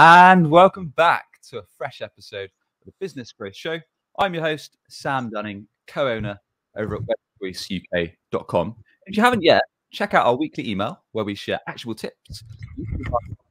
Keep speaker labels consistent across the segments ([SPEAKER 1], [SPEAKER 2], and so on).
[SPEAKER 1] And welcome back to a fresh episode of the Business Growth Show. I'm your host, Sam Dunning, co owner over at webchoiceuk.com. If you haven't yet, check out our weekly email where we share actual tips,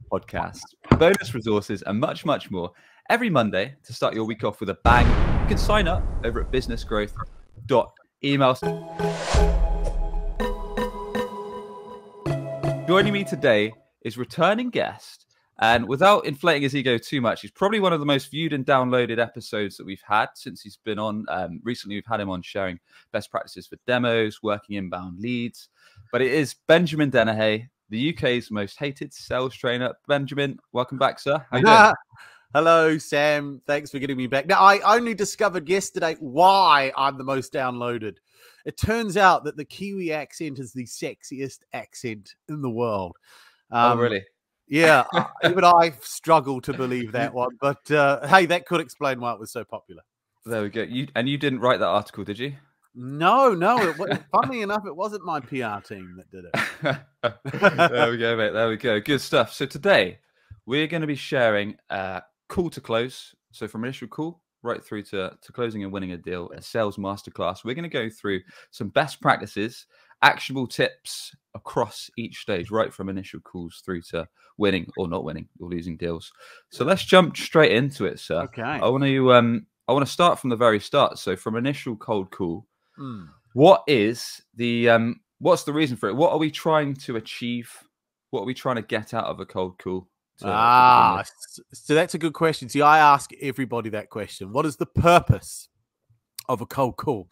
[SPEAKER 1] podcasts, bonus resources, and much, much more every Monday to start your week off with a bang. You can sign up over at businessgrowth.email. Joining me today is returning guest and without inflating his ego too much, he's probably one of the most viewed and downloaded episodes that we've had since he's been on. Um, recently, we've had him on sharing best practices for demos, working inbound leads. But it is Benjamin Dennehy, the UK's most hated sales trainer. Benjamin, welcome back, sir. How you doing?
[SPEAKER 2] Hello, Sam. Thanks for getting me back. Now, I only discovered yesterday why I'm the most downloaded. It turns out that the Kiwi accent is the sexiest accent in the world.
[SPEAKER 1] Oh, um, oh, really?
[SPEAKER 2] Yeah, even I struggle to believe that one. But uh, hey, that could explain why it was so popular.
[SPEAKER 1] There we go. You and you didn't write that article, did you?
[SPEAKER 2] No, no. It, funnily enough, it wasn't my PR team that did
[SPEAKER 1] it. there we go, mate. There we go. Good stuff. So today we're going to be sharing a call to close. So from initial call right through to, to closing and winning a deal, a sales masterclass. We're going to go through some best practices actionable tips across each stage, right from initial calls through to winning or not winning or losing deals. So let's jump straight into it, sir.
[SPEAKER 2] Okay.
[SPEAKER 1] I want to um I want to start from the very start. So from initial cold call,
[SPEAKER 2] mm.
[SPEAKER 1] what is the um what's the reason for it? What are we trying to achieve? What are we trying to get out of a cold call?
[SPEAKER 2] To, ah, to so that's a good question. See, I ask everybody that question. What is the purpose of a cold call?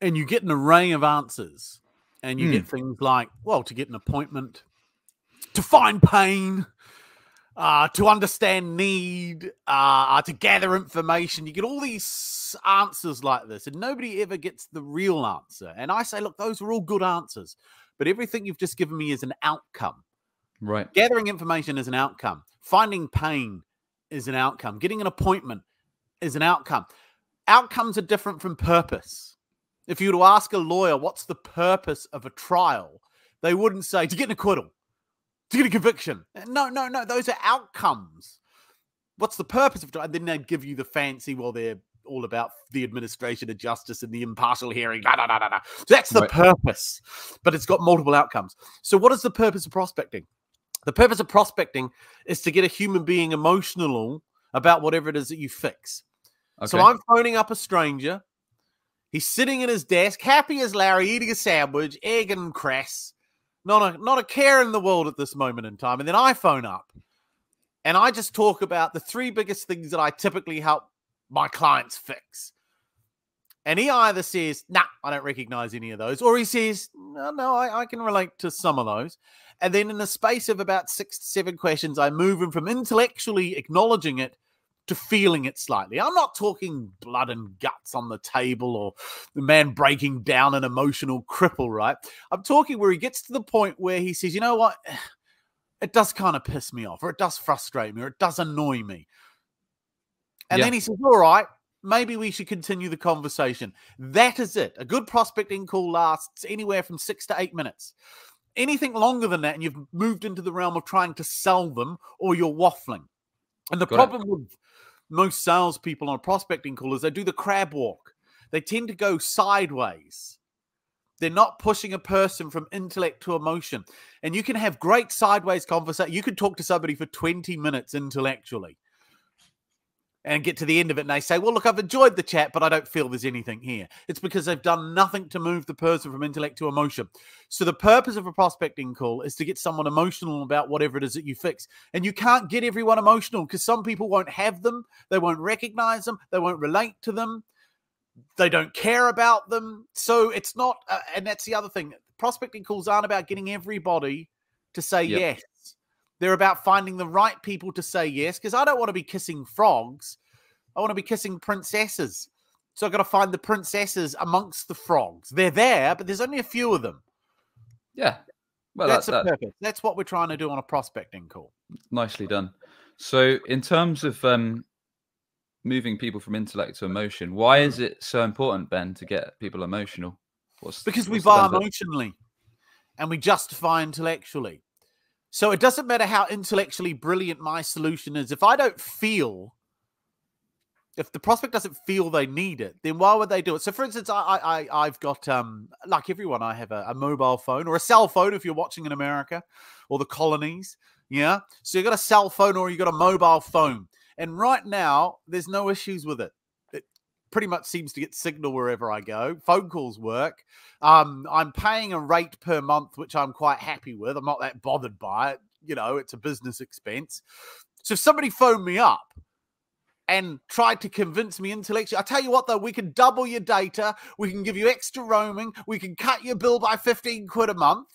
[SPEAKER 2] And you get an array of answers and you mm. get things like, well, to get an appointment, to find pain, uh, to understand need, uh, to gather information. You get all these answers like this, and nobody ever gets the real answer. And I say, look, those are all good answers, but everything you've just given me is an outcome.
[SPEAKER 1] Right.
[SPEAKER 2] Gathering information is an outcome. Finding pain is an outcome. Getting an appointment is an outcome. Outcomes are different from purpose. If you were to ask a lawyer what's the purpose of a trial, they wouldn't say to get an acquittal, to get a conviction. No, no, no. Those are outcomes. What's the purpose of trial? And then they give you the fancy, well, they're all about the administration of justice and the impartial hearing. Da, da, da, da, da. That's the right. purpose, but it's got multiple outcomes. So, what is the purpose of prospecting? The purpose of prospecting is to get a human being emotional about whatever it is that you fix. Okay. So, I'm phoning up a stranger He's sitting at his desk, happy as Larry, eating a sandwich, egg and cress. Not a not a care in the world at this moment in time. And then I phone up and I just talk about the three biggest things that I typically help my clients fix. And he either says, nah, I don't recognize any of those, or he says, no, no, I, I can relate to some of those. And then in the space of about six to seven questions, I move him from intellectually acknowledging it to feeling it slightly. I'm not talking blood and guts on the table or the man breaking down an emotional cripple, right? I'm talking where he gets to the point where he says, you know what? It does kind of piss me off, or it does frustrate me, or it does annoy me. And yeah. then he says, all right, maybe we should continue the conversation. That is it. A good prospecting call lasts anywhere from six to eight minutes. Anything longer than that, and you've moved into the realm of trying to sell them or you're waffling. And the Got problem it. with most salespeople on a prospecting call is they do the crab walk. They tend to go sideways. They're not pushing a person from intellect to emotion. And you can have great sideways conversation. You could talk to somebody for 20 minutes intellectually and get to the end of it and they say, Well, look, I've enjoyed the chat, but I don't feel there's anything here. It's because they've done nothing to move the person from intellect to emotion. So, the purpose of a prospecting call is to get someone emotional about whatever it is that you fix. And you can't get everyone emotional because some people won't have them, they won't recognize them, they won't relate to them, they don't care about them. So, it's not, uh, and that's the other thing. Prospecting calls aren't about getting everybody to say yep. yes. They're about finding the right people to say yes because I don't want to be kissing frogs. I want to be kissing princesses. So I've got to find the princesses amongst the frogs. They're there, but there's only a few of them.
[SPEAKER 1] Yeah.
[SPEAKER 2] Well, that's that, the purpose. That's what we're trying to do on a prospecting call.
[SPEAKER 1] Nicely done. So, in terms of um, moving people from intellect to emotion, why is it so important, Ben, to get people emotional?
[SPEAKER 2] What's, because what's we buy emotionally and we justify intellectually. So it doesn't matter how intellectually brilliant my solution is. If I don't feel, if the prospect doesn't feel they need it, then why would they do it? So, for instance, I, I, I've got, um, like everyone, I have a, a mobile phone or a cell phone if you're watching in America or the colonies. Yeah. So you got a cell phone or you got a mobile phone. And right now, there's no issues with it. Pretty much seems to get signal wherever I go. Phone calls work. Um, I'm paying a rate per month, which I'm quite happy with. I'm not that bothered by it. You know, it's a business expense. So if somebody phoned me up and tried to convince me intellectually, I tell you what, though, we can double your data. We can give you extra roaming. We can cut your bill by 15 quid a month.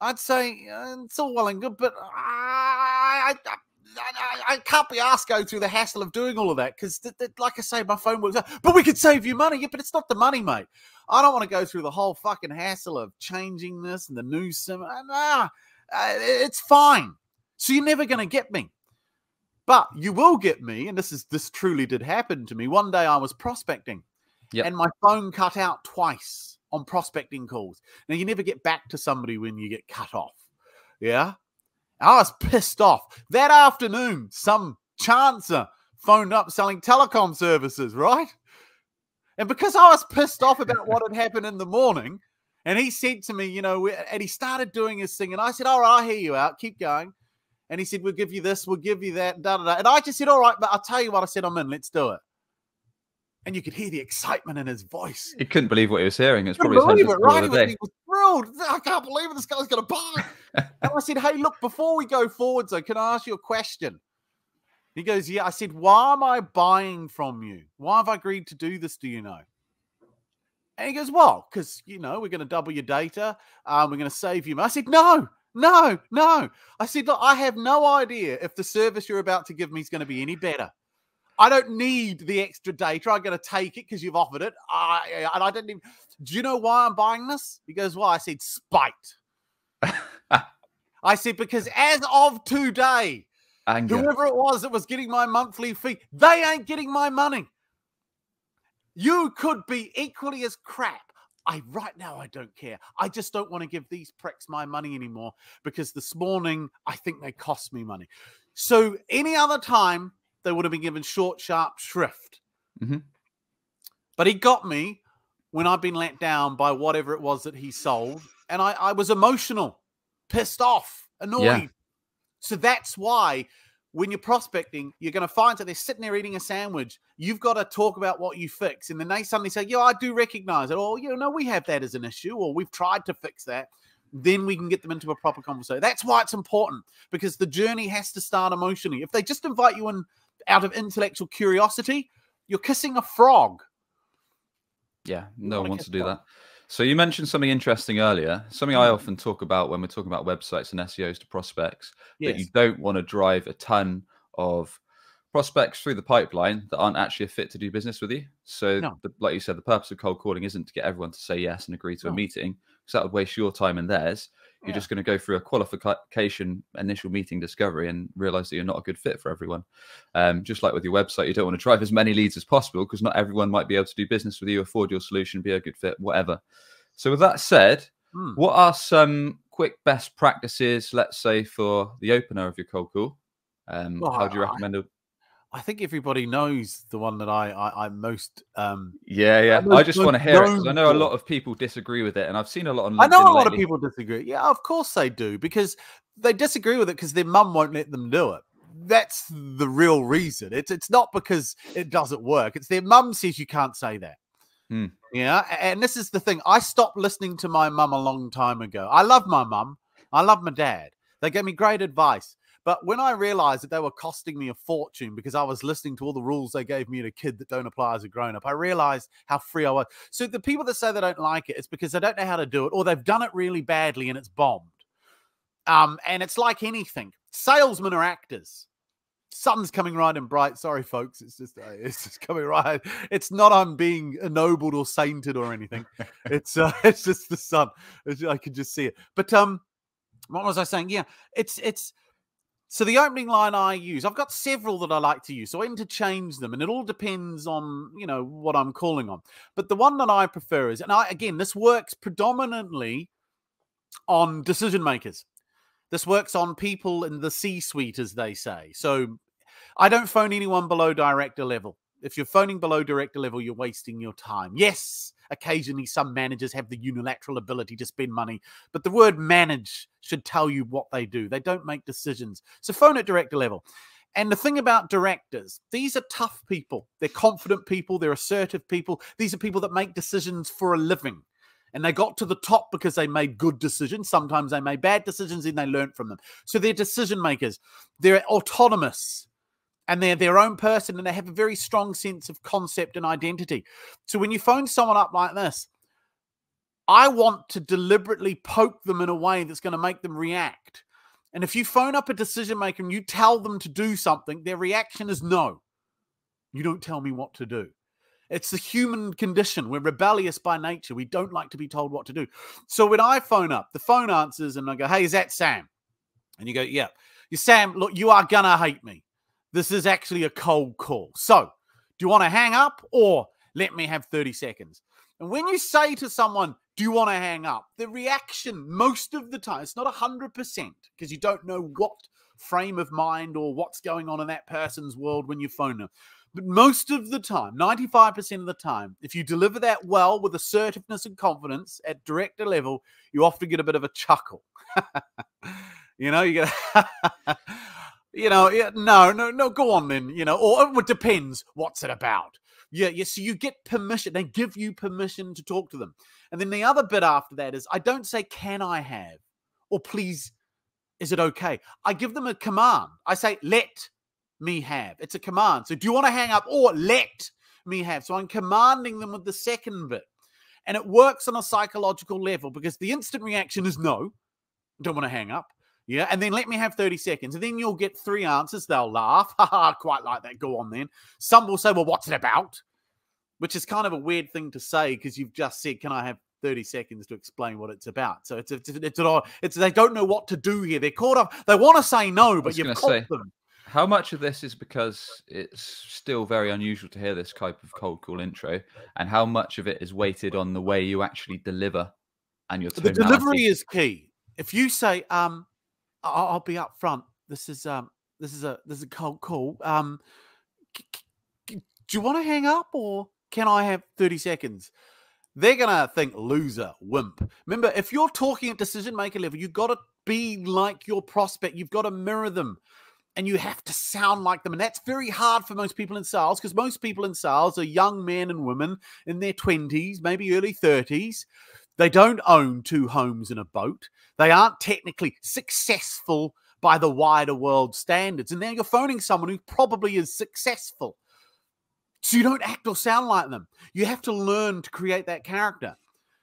[SPEAKER 2] I'd say uh, it's all well and good, but I, I, I, I can't be asked going through the hassle of doing all of that because, like I say, my phone works. Out. But we could save you money. Yeah, but it's not the money, mate. I don't want to go through the whole fucking hassle of changing this and the new sim. Nah, uh, it's fine. So you're never going to get me. But you will get me, and this is this truly did happen to me. One day I was prospecting,
[SPEAKER 1] Yep.
[SPEAKER 2] and my phone cut out twice on prospecting calls. Now you never get back to somebody when you get cut off. Yeah. I was pissed off. That afternoon, some chancer phoned up selling telecom services, right? And because I was pissed off about what had happened in the morning, and he said to me, you know, and he started doing his thing, and I said, All right, I hear you out, keep going. And he said, We'll give you this, we'll give you that, da da da. And I just said, All right, but I'll tell you what, I said, I'm in, let's do it. And you could hear the excitement in his voice.
[SPEAKER 1] He couldn't believe what he was hearing. It's probably his
[SPEAKER 2] believe it, right?
[SPEAKER 1] of the day.
[SPEAKER 2] he was thrilled. I can't believe it. This guy's going to buy. and I said, Hey, look, before we go forward, though, can I ask you a question? He goes, Yeah. I said, Why am I buying from you? Why have I agreed to do this? Do you know? And he goes, Well, because, you know, we're going to double your data. Um, we're going to save you. I said, No, no, no. I said, Look, I have no idea if the service you're about to give me is going to be any better. I don't need the extra data. I'm going to take it because you've offered it. I, and I didn't even. Do you know why I'm buying this? He goes, Why? I said, Spite. I said, Because as of today,
[SPEAKER 1] Anger.
[SPEAKER 2] whoever it was that was getting my monthly fee, they ain't getting my money. You could be equally as crap. I right now I don't care. I just don't want to give these pricks my money anymore because this morning I think they cost me money. So any other time they would have been given short, sharp shrift.
[SPEAKER 1] Mhm.
[SPEAKER 2] But he got me when I've been let down by whatever it was that he sold, and I, I was emotional, pissed off, annoyed. So that's why when you're prospecting, you're going to find that they're sitting there eating a sandwich. You've got to talk about what you fix. And then they suddenly say, Yeah, I do recognize it. Or, you know, we have that as an issue, or we've tried to fix that. Then we can get them into a proper conversation. That's why it's important because the journey has to start emotionally. If they just invite you in out of intellectual curiosity, you're kissing a frog.
[SPEAKER 1] Yeah, no one wants to do
[SPEAKER 2] frog.
[SPEAKER 1] that. So you mentioned something interesting earlier, something I
[SPEAKER 2] Mm.
[SPEAKER 1] often talk about when we're talking about websites and SEOs to prospects, that you don't want to drive a ton of prospects through the pipeline that aren't actually a fit to do business with you. So,
[SPEAKER 2] No.
[SPEAKER 1] the, like you said, the purpose of cold calling isn't to get everyone to say yes and agree to a meeting, because that would waste your time and theirs. You're
[SPEAKER 2] Yeah.
[SPEAKER 1] just going to go through a qualification initial meeting discovery and realize that you're not a good fit for everyone. Um, just like with your website, you don't want to drive as many leads as possible because not everyone might be able to do business with you, afford your solution, be a good fit, whatever. So, with that said,
[SPEAKER 2] Hmm.
[SPEAKER 1] what are some quick best practices, let's say, for the opener of your cold call? Um, how do you recommend it?
[SPEAKER 2] I think everybody knows the one that I, I I'm most um
[SPEAKER 1] Yeah, yeah.
[SPEAKER 2] I'm
[SPEAKER 1] I just want to hear it because I know a lot of people disagree with it, and I've seen a lot on.
[SPEAKER 2] I know
[SPEAKER 1] LinkedIn
[SPEAKER 2] a lot of people disagree. Yeah, of course they do because they disagree with it because their mum won't let them do it. That's the real reason. It's it's not because it doesn't work. It's their mum says you can't say that.
[SPEAKER 1] Hmm.
[SPEAKER 2] Yeah, and this is the thing. I stopped listening to my mum a long time ago. I love my mum. I love my dad. They gave me great advice. But when I realized that they were costing me a fortune because I was listening to all the rules they gave me as a kid that don't apply as a grown up, I realized how free I was. So the people that say they don't like it, it's because they don't know how to do it or they've done it really badly and it's bombed. Um, and it's like anything. Salesmen are actors. Sun's coming right and bright. Sorry, folks. It's just uh, it's just coming right. It's not I'm being ennobled or sainted or anything. It's uh, it's just the sun. It's- I can just see it. But um, what was I saying? Yeah, it's it's so the opening line I use, I've got several that I like to use. So I interchange them, and it all depends on you know what I'm calling on. But the one that I prefer is, and I again, this works predominantly on decision makers. This works on people in the C suite, as they say. So I don't phone anyone below director level. If you're phoning below director level, you're wasting your time. Yes, occasionally some managers have the unilateral ability to spend money, but the word manage should tell you what they do. They don't make decisions. So phone at director level. And the thing about directors, these are tough people. They're confident people. They're assertive people. These are people that make decisions for a living. And they got to the top because they made good decisions. Sometimes they made bad decisions and they learned from them. So they're decision makers. They're autonomous and they're their own person and they have a very strong sense of concept and identity. So when you phone someone up like this, I want to deliberately poke them in a way that's going to make them react. And if you phone up a decision maker and you tell them to do something, their reaction is no. You don't tell me what to do. It's the human condition. We're rebellious by nature. We don't like to be told what to do. So when I phone up, the phone answers and I go, Hey, is that Sam? And you go, Yeah. You Sam, look, you are gonna hate me. This is actually a cold call. So do you want to hang up or let me have 30 seconds? And when you say to someone, do you want to hang up? The reaction, most of the time, it's not 100% because you don't know what frame of mind or what's going on in that person's world when you phone them. But most of the time, 95% of the time, if you deliver that well with assertiveness and confidence at director level, you often get a bit of a chuckle. you know, you get, you know, yeah, no, no, no, go on then, you know, or it depends what's it about. Yeah, yeah. So you get permission. They give you permission to talk to them. And then the other bit after that is I don't say, can I have? Or please, is it okay? I give them a command. I say, let me have. It's a command. So do you want to hang up or let me have? So I'm commanding them with the second bit. And it works on a psychological level because the instant reaction is no, don't want to hang up. Yeah. And then let me have 30 seconds. And then you'll get three answers. They'll laugh. Ha quite like that. Go on then. Some will say, well, what's it about? Which is kind of a weird thing to say because you've just said, can I have 30 seconds to explain what it's about. So it's it's it's, it's, it's they don't know what to do here. They're caught up. They want to say no, but you've caught say, them.
[SPEAKER 1] How much of this is because it's still very unusual to hear this type of cold call intro, and how much of it is weighted on the way you actually deliver and your tonality?
[SPEAKER 2] The delivery is key. If you say, um, I'll, I'll be up front. This is um, this is a this is a cold call. Um, do you want to hang up or can I have thirty seconds? They're gonna think loser, wimp. Remember, if you're talking at decision maker level, you've got to be like your prospect. You've got to mirror them and you have to sound like them. And that's very hard for most people in sales because most people in sales are young men and women in their 20s, maybe early 30s. They don't own two homes and a boat. They aren't technically successful by the wider world standards. And now you're phoning someone who probably is successful. So you don't act or sound like them. You have to learn to create that character.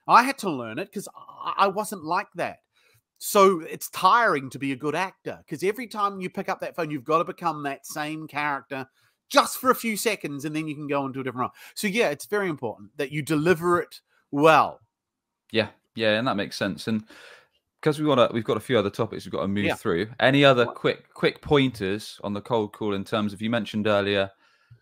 [SPEAKER 2] I had to learn it because I wasn't like that. So it's tiring to be a good actor because every time you pick up that phone, you've got to become that same character just for a few seconds and then you can go into a different role. So, yeah, it's very important that you deliver it well.
[SPEAKER 1] Yeah, yeah, and that makes sense. And because we want to, we've got a few other topics we've got to move yeah. through. Any other quick, quick pointers on the cold call in terms of you mentioned earlier,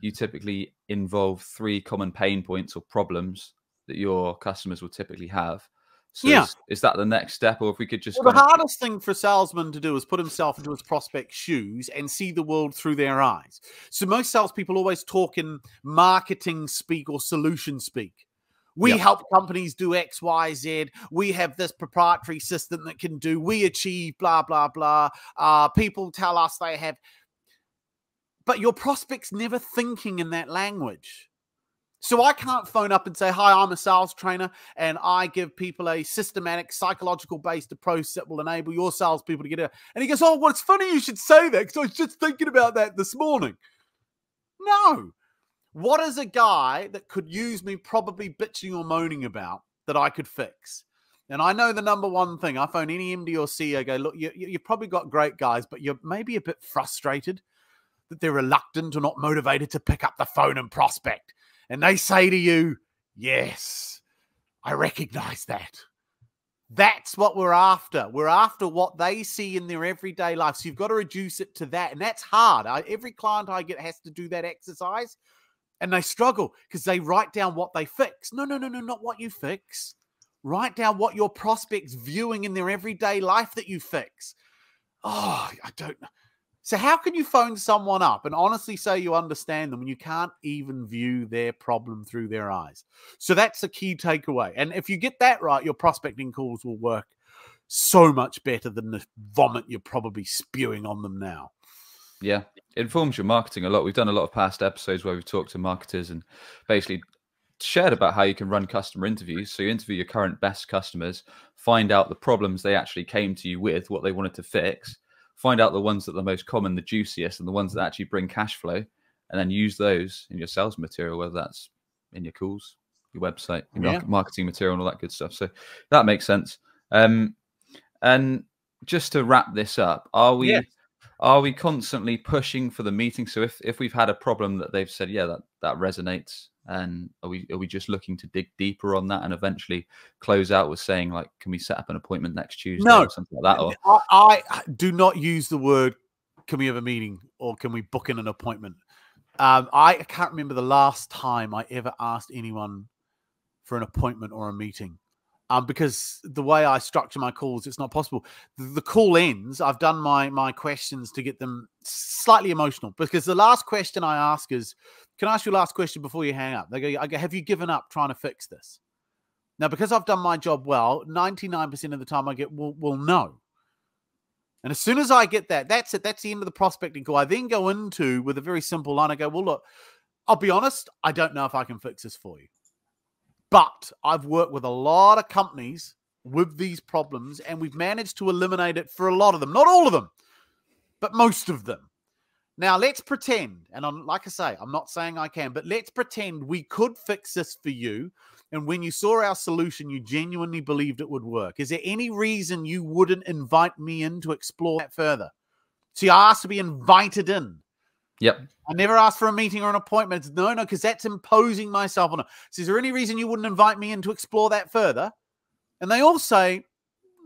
[SPEAKER 1] you typically involve three common pain points or problems that your customers will typically have. So yeah. Is, is, that the next step, or if we could just?
[SPEAKER 2] Well, the hardest thing for a salesman to do is put himself into his prospect's shoes and see the world through their eyes. So most salespeople always talk in marketing speak or solution speak. We yep. help companies do X, Y, Z. We have this proprietary system that can do. We achieve blah blah blah. Uh, people tell us they have, but your prospect's never thinking in that language. So I can't phone up and say, Hi, I'm a sales trainer and I give people a systematic, psychological based approach that will enable your salespeople to get it. And he goes, Oh, well, it's funny you should say that because I was just thinking about that this morning. No. What is a guy that could use me probably bitching or moaning about that I could fix? And I know the number one thing I phone any MD or CEO, go, Look, you, you've probably got great guys, but you're maybe a bit frustrated that they're reluctant or not motivated to pick up the phone and prospect and they say to you, Yes, I recognize that. That's what we're after. We're after what they see in their everyday life. So you've got to reduce it to that. And that's hard. I, every client I get has to do that exercise and they struggle because they write down what they fix. No, no, no, no, not what you fix. Write down what your prospects viewing in their everyday life that you fix. oh, I don't know. So how can you phone someone up and honestly say you understand them when you can't even view their problem through their eyes? So that's a key takeaway. And if you get that right, your prospecting calls will work so much better than the vomit you're probably spewing on them now.
[SPEAKER 1] Yeah, it informs your marketing a lot. We've done a lot of past episodes where we've talked to marketers and basically shared about how you can run customer interviews. So you interview your current best customers, find out the problems they actually came to you with, what they wanted to fix, find out the ones that are the most common, the juiciest, and the ones that actually bring cash flow, and then use those in your sales material, whether that's in your calls, your website, your yeah. marketing material, and all that good stuff. So that makes sense. Um, and just to wrap this up, are we? Are we constantly pushing for the meeting? So if, if we've had a problem that they've said, yeah, that, that resonates, and are we are we just looking to dig deeper on that and eventually close out with saying like can we set up an appointment next tuesday no, or something like that or?
[SPEAKER 2] I, I, do not use the word can we have a meeting? or can we book in an appointment? Um, i can't remember the last time i ever asked anyone for an appointment or a meeting um, because the way I structure my calls, it's not possible. The, the, call ends. I've done my my questions to get them slightly emotional because the last question I ask is, "Can I ask you a last question before you hang up?" They go, "I go, have you given up trying to fix this?" Now, because I've done my job well, ninety nine percent of the time I get, "Well, well, no." And as soon as I get that, that's it. That's the end of the prospecting call. I then go into with a very simple line. I go, "Well, look, I'll be honest. I don't know if I can fix this for you." But I've worked with a lot of companies with these problems, and we've managed to eliminate it for a lot of them. Not all of them, but most of them. Now, let's pretend, and I'm like I say, I'm not saying I can, but let's pretend we could fix this for you. And when you saw our solution, you genuinely believed it would work. Is there any reason you wouldn't invite me in to explore that further? See, I asked to be invited in.
[SPEAKER 1] Yep.
[SPEAKER 2] I never asked for a meeting or an appointment. No, no, because that's imposing myself on her. So is there any reason you wouldn't invite me in to explore that further? And they all say,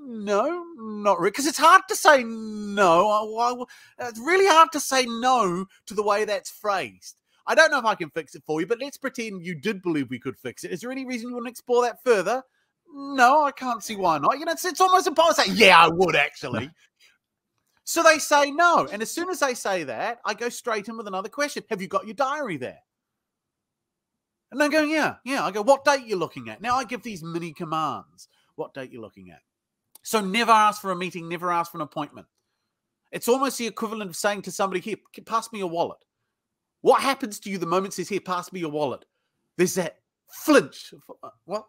[SPEAKER 2] no, not really. Because it's hard to say no. It's really hard to say no to the way that's phrased. I don't know if I can fix it for you, but let's pretend you did believe we could fix it. Is there any reason you wouldn't explore that further? No, I can't see why not. You know, it's, it's almost impossible to say, yeah, I would actually. So they say no. And as soon as they say that, I go straight in with another question. Have you got your diary there? And they're going, yeah, yeah. I go, what date you looking at? Now I give these mini commands. What date you looking at? So never ask for a meeting, never ask for an appointment. It's almost the equivalent of saying to somebody, here, pass me your wallet. What happens to you the moment says, here, pass me your wallet? There's that flinch. Uh, what?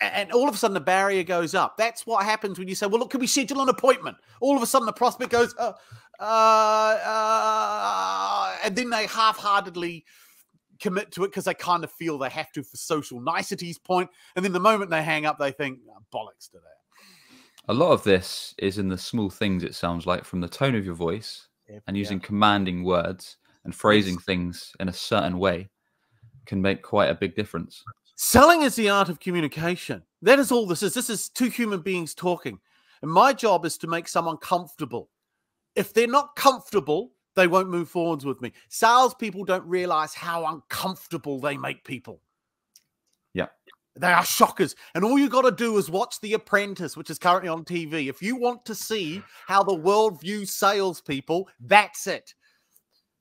[SPEAKER 2] And all of a sudden the barrier goes up. That's what happens when you say, "Well, look, can we schedule an appointment?" All of a sudden the prospect goes, uh, uh, uh, and then they half-heartedly commit to it because they kind of feel they have to for social niceties point. And then the moment they hang up, they think, oh, "Bollocks to that."
[SPEAKER 1] A lot of this is in the small things. It sounds like from the tone of your voice and using yeah. commanding words and phrasing yes. things in a certain way can make quite a big difference.
[SPEAKER 2] Selling is the art of communication. That is all this is. This is two human beings talking. And my job is to make someone comfortable. If they're not comfortable, they won't move forwards with me. Salespeople don't realize how uncomfortable they make people.
[SPEAKER 1] Yeah.
[SPEAKER 2] They are shockers. And all you got to do is watch The Apprentice, which is currently on TV. If you want to see how the world views salespeople, that's it.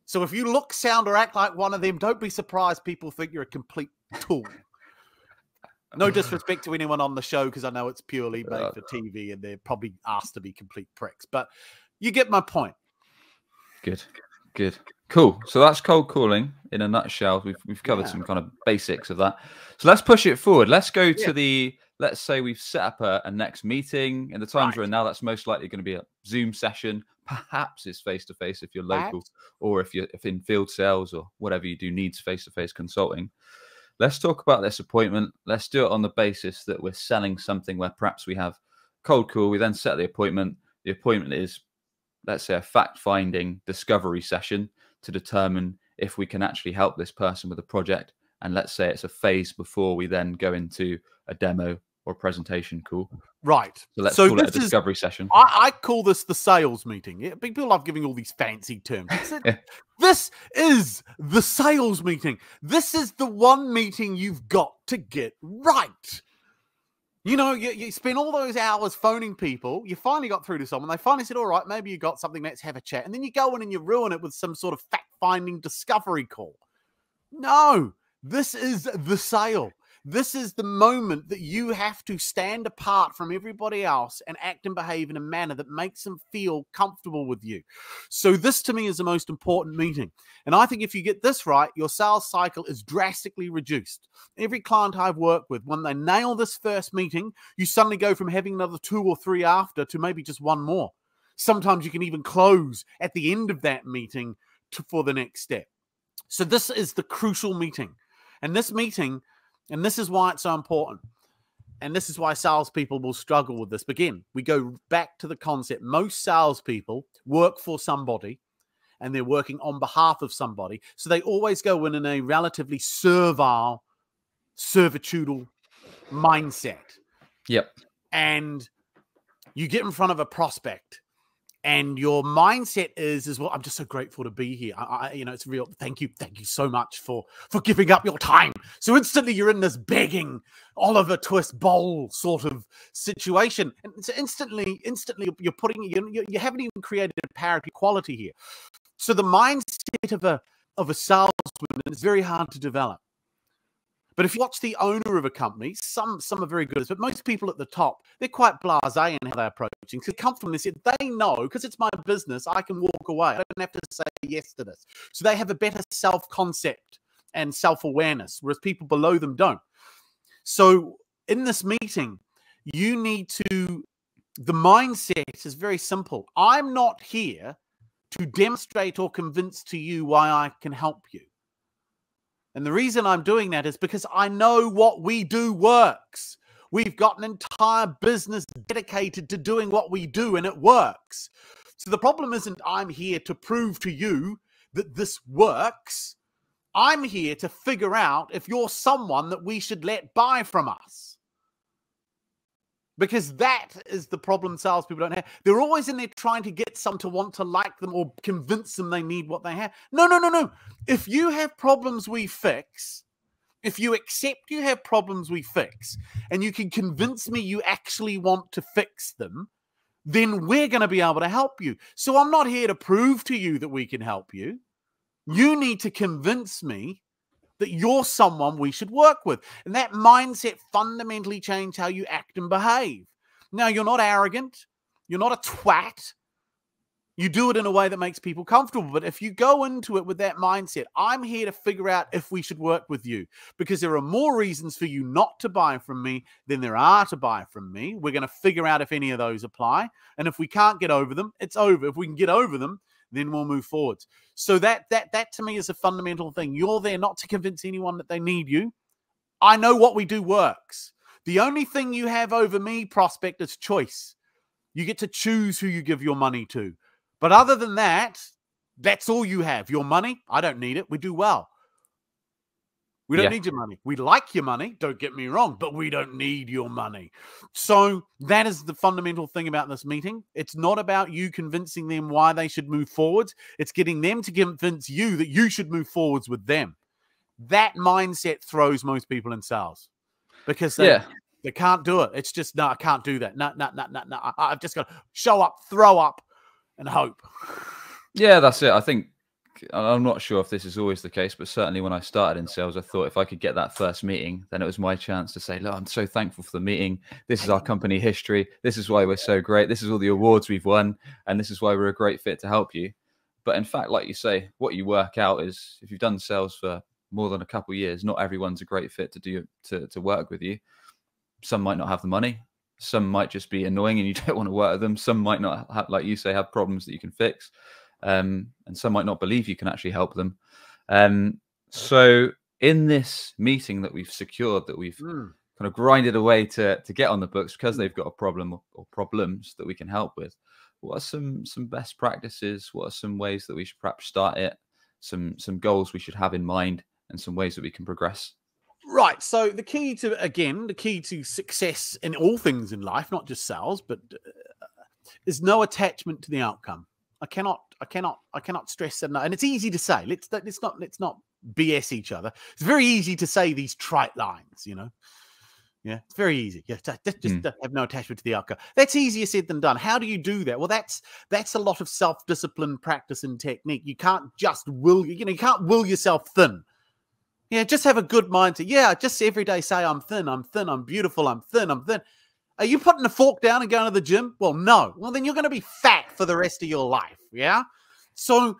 [SPEAKER 2] So if you look, sound, or act like one of them, don't be surprised people think you're a complete tool. No disrespect to anyone on the show because I know it's purely made for TV and they're probably asked to be complete pricks, but you get my point.
[SPEAKER 1] Good, good, cool. So that's cold calling in a nutshell. We've we've covered yeah. some kind of basics of that. So let's push it forward. Let's go to yeah. the. Let's say we've set up a, a next meeting, and the times right. we're in now, that's most likely going to be a Zoom session. Perhaps it's face to face if you're local, Perhaps. or if you're if in field sales or whatever you do needs face to face consulting. Let's talk about this appointment. Let's do it on the basis that we're selling something where perhaps we have cold call. We then set the appointment. The appointment is, let's say, a fact finding discovery session to determine if we can actually help this person with a project. And let's say it's a phase before we then go into a demo or presentation call.
[SPEAKER 2] Right.
[SPEAKER 1] So let's so call it a discovery
[SPEAKER 2] is,
[SPEAKER 1] session.
[SPEAKER 2] I, I, call this the sales meeting. People love giving all these fancy terms. This is the sales meeting. This is the one meeting you've got to get right. You know, you, you spend all those hours phoning people. You finally got through to someone. They finally said, All right, maybe you got something. Let's have a chat. And then you go in and you ruin it with some sort of fact finding discovery call. No, this is the sale. This is the moment that you have to stand apart from everybody else and act and behave in a manner that makes them feel comfortable with you. So, this to me is the most important meeting. And I think if you get this right, your sales cycle is drastically reduced. Every client I've worked with, when they nail this first meeting, you suddenly go from having another two or three after to maybe just one more. Sometimes you can even close at the end of that meeting to, for the next step. So, this is the crucial meeting. And this meeting and this is why it's so important. And this is why salespeople will struggle with this. But again, we go back to the concept. Most salespeople work for somebody and they're working on behalf of somebody. So they always go in in a relatively servile, servitudal mindset.
[SPEAKER 1] Yep.
[SPEAKER 2] And you get in front of a prospect and your mindset is as well i'm just so grateful to be here. I, I, you know it's real thank you thank you so much for for giving up your time. So instantly you're in this begging oliver twist bowl sort of situation and so instantly instantly you're putting you, you haven't even created a parity quality here. So the mindset of a of a salesman is very hard to develop but if you watch the owner of a company, some some are very good, but most people at the top, they're quite blasé in how they're approaching. Because come from this, they know because it's my business, I can walk away. I don't have to say yes to this. So they have a better self concept and self awareness, whereas people below them don't. So in this meeting, you need to. The mindset is very simple. I'm not here to demonstrate or convince to you why I can help you. And the reason I'm doing that is because I know what we do works. We've got an entire business dedicated to doing what we do, and it works. So the problem isn't I'm here to prove to you that this works. I'm here to figure out if you're someone that we should let buy from us because that is the problem salespeople don't have. They're always in there trying to get some to want to like them or convince them they need what they have. No, no, no, no. If you have problems we fix, if you accept you have problems we fix, and you can convince me you actually want to fix them, then we're going to be able to help you. So I'm not here to prove to you that we can help you. You need to convince me that you're someone we should work with. And that mindset fundamentally changes how you act and behave. Now, you're not arrogant, you're not a twat. You do it in a way that makes people comfortable. But if you go into it with that mindset, I'm here to figure out if we should work with you because there are more reasons for you not to buy from me than there are to buy from me. We're going to figure out if any of those apply. And if we can't get over them, it's over. If we can get over them, then we'll move forwards. So that that that to me is a fundamental thing. You're there not to convince anyone that they need you. I know what we do works. The only thing you have over me, prospect, is choice. You get to choose who you give your money to. But other than that, that's all you have. Your money, I don't need it. We do well. We don't yeah. need your money. We like your money, don't get me wrong, but we don't need your money. So that is the fundamental thing about this meeting. It's not about you convincing them why they should move forwards. It's getting them to convince you that you should move forwards with them. That mindset throws most people in sales because they, yeah. they can't do it. It's just, no, I can't do that. No, no, no, no, no. I've just got to show up, throw up, and hope.
[SPEAKER 1] Yeah, that's it. I think I'm not sure if this is always the case, but certainly when I started in sales, I thought if I could get that first meeting, then it was my chance to say, Look, I'm so thankful for the meeting. This is our company history. This is why we're so great. This is all the awards we've won. And this is why we're a great fit to help you. But in fact, like you say, what you work out is if you've done sales for more than a couple years, not everyone's a great fit to do to, to work with you. Some might not have the money. Some might just be annoying and you don't want to work with them. Some might not have, like you say, have problems that you can fix um, and some might not believe you can actually help them. Um, so in this meeting that we've secured, that we've mm. kind of grinded away to to get on the books because they've got a problem or, or problems that we can help with. What are some some best practices? What are some ways that we should perhaps start it? Some some goals we should have in mind, and some ways that we can progress.
[SPEAKER 2] Right. So the key to again, the key to success in all things in life, not just sales, but uh, is no attachment to the outcome. I cannot, I cannot, I cannot stress that enough. And it's easy to say. Let's let's not let's not BS each other. It's very easy to say these trite lines, you know. Yeah, it's very easy. Yeah, just, just
[SPEAKER 1] Mm.
[SPEAKER 2] have no attachment to the outcome. That's easier said than done. How do you do that? Well, that's that's a lot of self-discipline, practice, and technique. You can't just will you know you can't will yourself thin. Yeah, just have a good mindset. Yeah, just every day say I'm thin, I'm thin, I'm beautiful, I'm thin, I'm thin. Are you putting a fork down and going to the gym? Well, no. Well, then you're going to be fat for the rest of your life. Yeah. So,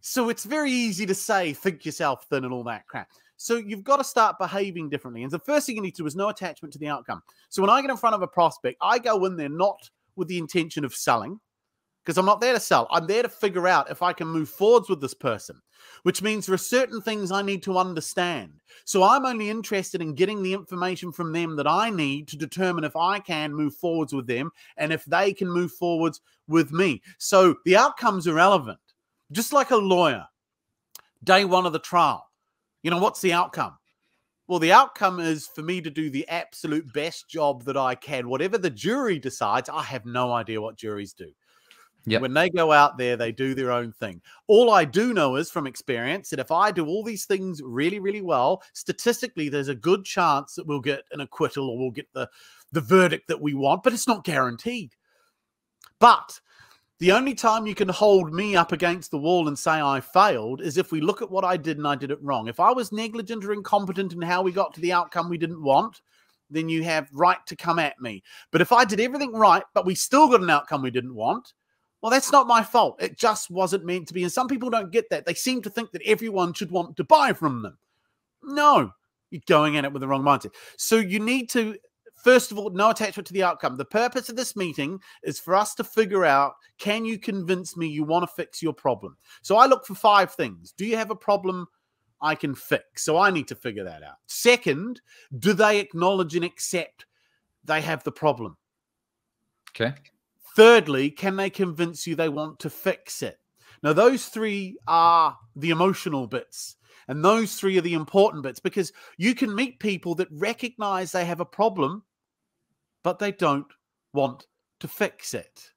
[SPEAKER 2] so it's very easy to say think yourself thin and all that crap. So you've got to start behaving differently. And the first thing you need to do is no attachment to the outcome. So when I get in front of a prospect, I go in there not with the intention of selling, because I'm not there to sell. I'm there to figure out if I can move forwards with this person, which means there are certain things I need to understand. So I'm only interested in getting the information from them that I need to determine if I can move forwards with them and if they can move forwards with me. So the outcome's irrelevant. Just like a lawyer, day one of the trial. You know, what's the outcome? Well, the outcome is for me to do the absolute best job that I can. Whatever the jury decides, I have no idea what juries do.
[SPEAKER 1] Yep.
[SPEAKER 2] When they go out there, they do their own thing. All I do know is from experience that if I do all these things really, really well, statistically, there's a good chance that we'll get an acquittal or we'll get the, the verdict that we want, but it's not guaranteed. But the only time you can hold me up against the wall and say I failed is if we look at what I did and I did it wrong. If I was negligent or incompetent in how we got to the outcome we didn't want, then you have right to come at me. But if I did everything right, but we still got an outcome we didn't want, well, that's not my fault. It just wasn't meant to be. And some people don't get that. They seem to think that everyone should want to buy from them. No, you're going at it with the wrong mindset. So you need to, first of all, no attachment to the outcome. The purpose of this meeting is for us to figure out can you convince me you want to fix your problem? So I look for five things. Do you have a problem I can fix? So I need to figure that out. Second, do they acknowledge and accept they have the problem?
[SPEAKER 1] Okay.
[SPEAKER 2] Thirdly, can they convince you they want to fix it? Now, those three are the emotional bits, and those three are the important bits because you can meet people that recognize they have a problem, but they don't want to fix it.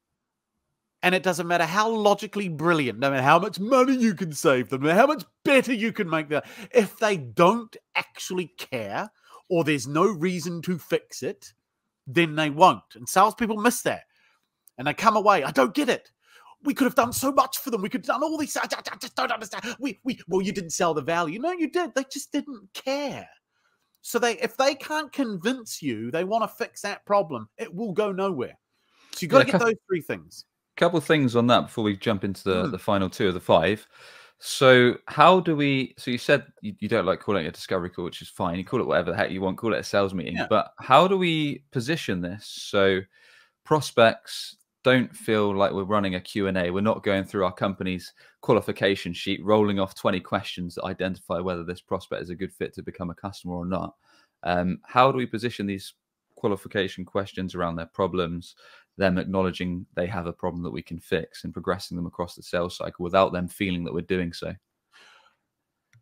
[SPEAKER 2] And it doesn't matter how logically brilliant, no matter how much money you can save them, no how much better you can make them, if they don't actually care or there's no reason to fix it, then they won't. And salespeople miss that and they come away. I don't get it. We could have done so much for them. We could have done all these. I, I just don't understand. We, we, well, you didn't sell the value. No, you did. They just didn't care. So they, if they can't convince you they want to fix that problem, it will go nowhere. So you got to get
[SPEAKER 1] cou-
[SPEAKER 2] those three things.
[SPEAKER 1] A couple of things on that before we jump into the,
[SPEAKER 2] Mm.
[SPEAKER 1] the final two of the five. So how do we? So you said you, you don't like calling it a discovery call, which is fine. You call it whatever the heck you want. Call it a sales meeting.
[SPEAKER 2] Yeah.
[SPEAKER 1] But how do we position this so prospects don't feel like we're running a Q&A. We're not going through our company's qualification sheet, rolling off 20 questions that identify whether this prospect is a good fit to become a customer or not. Um, how do we position these qualification questions around their problems, them acknowledging they have a problem that we can fix and progressing them across the sales cycle without them feeling that we're doing so?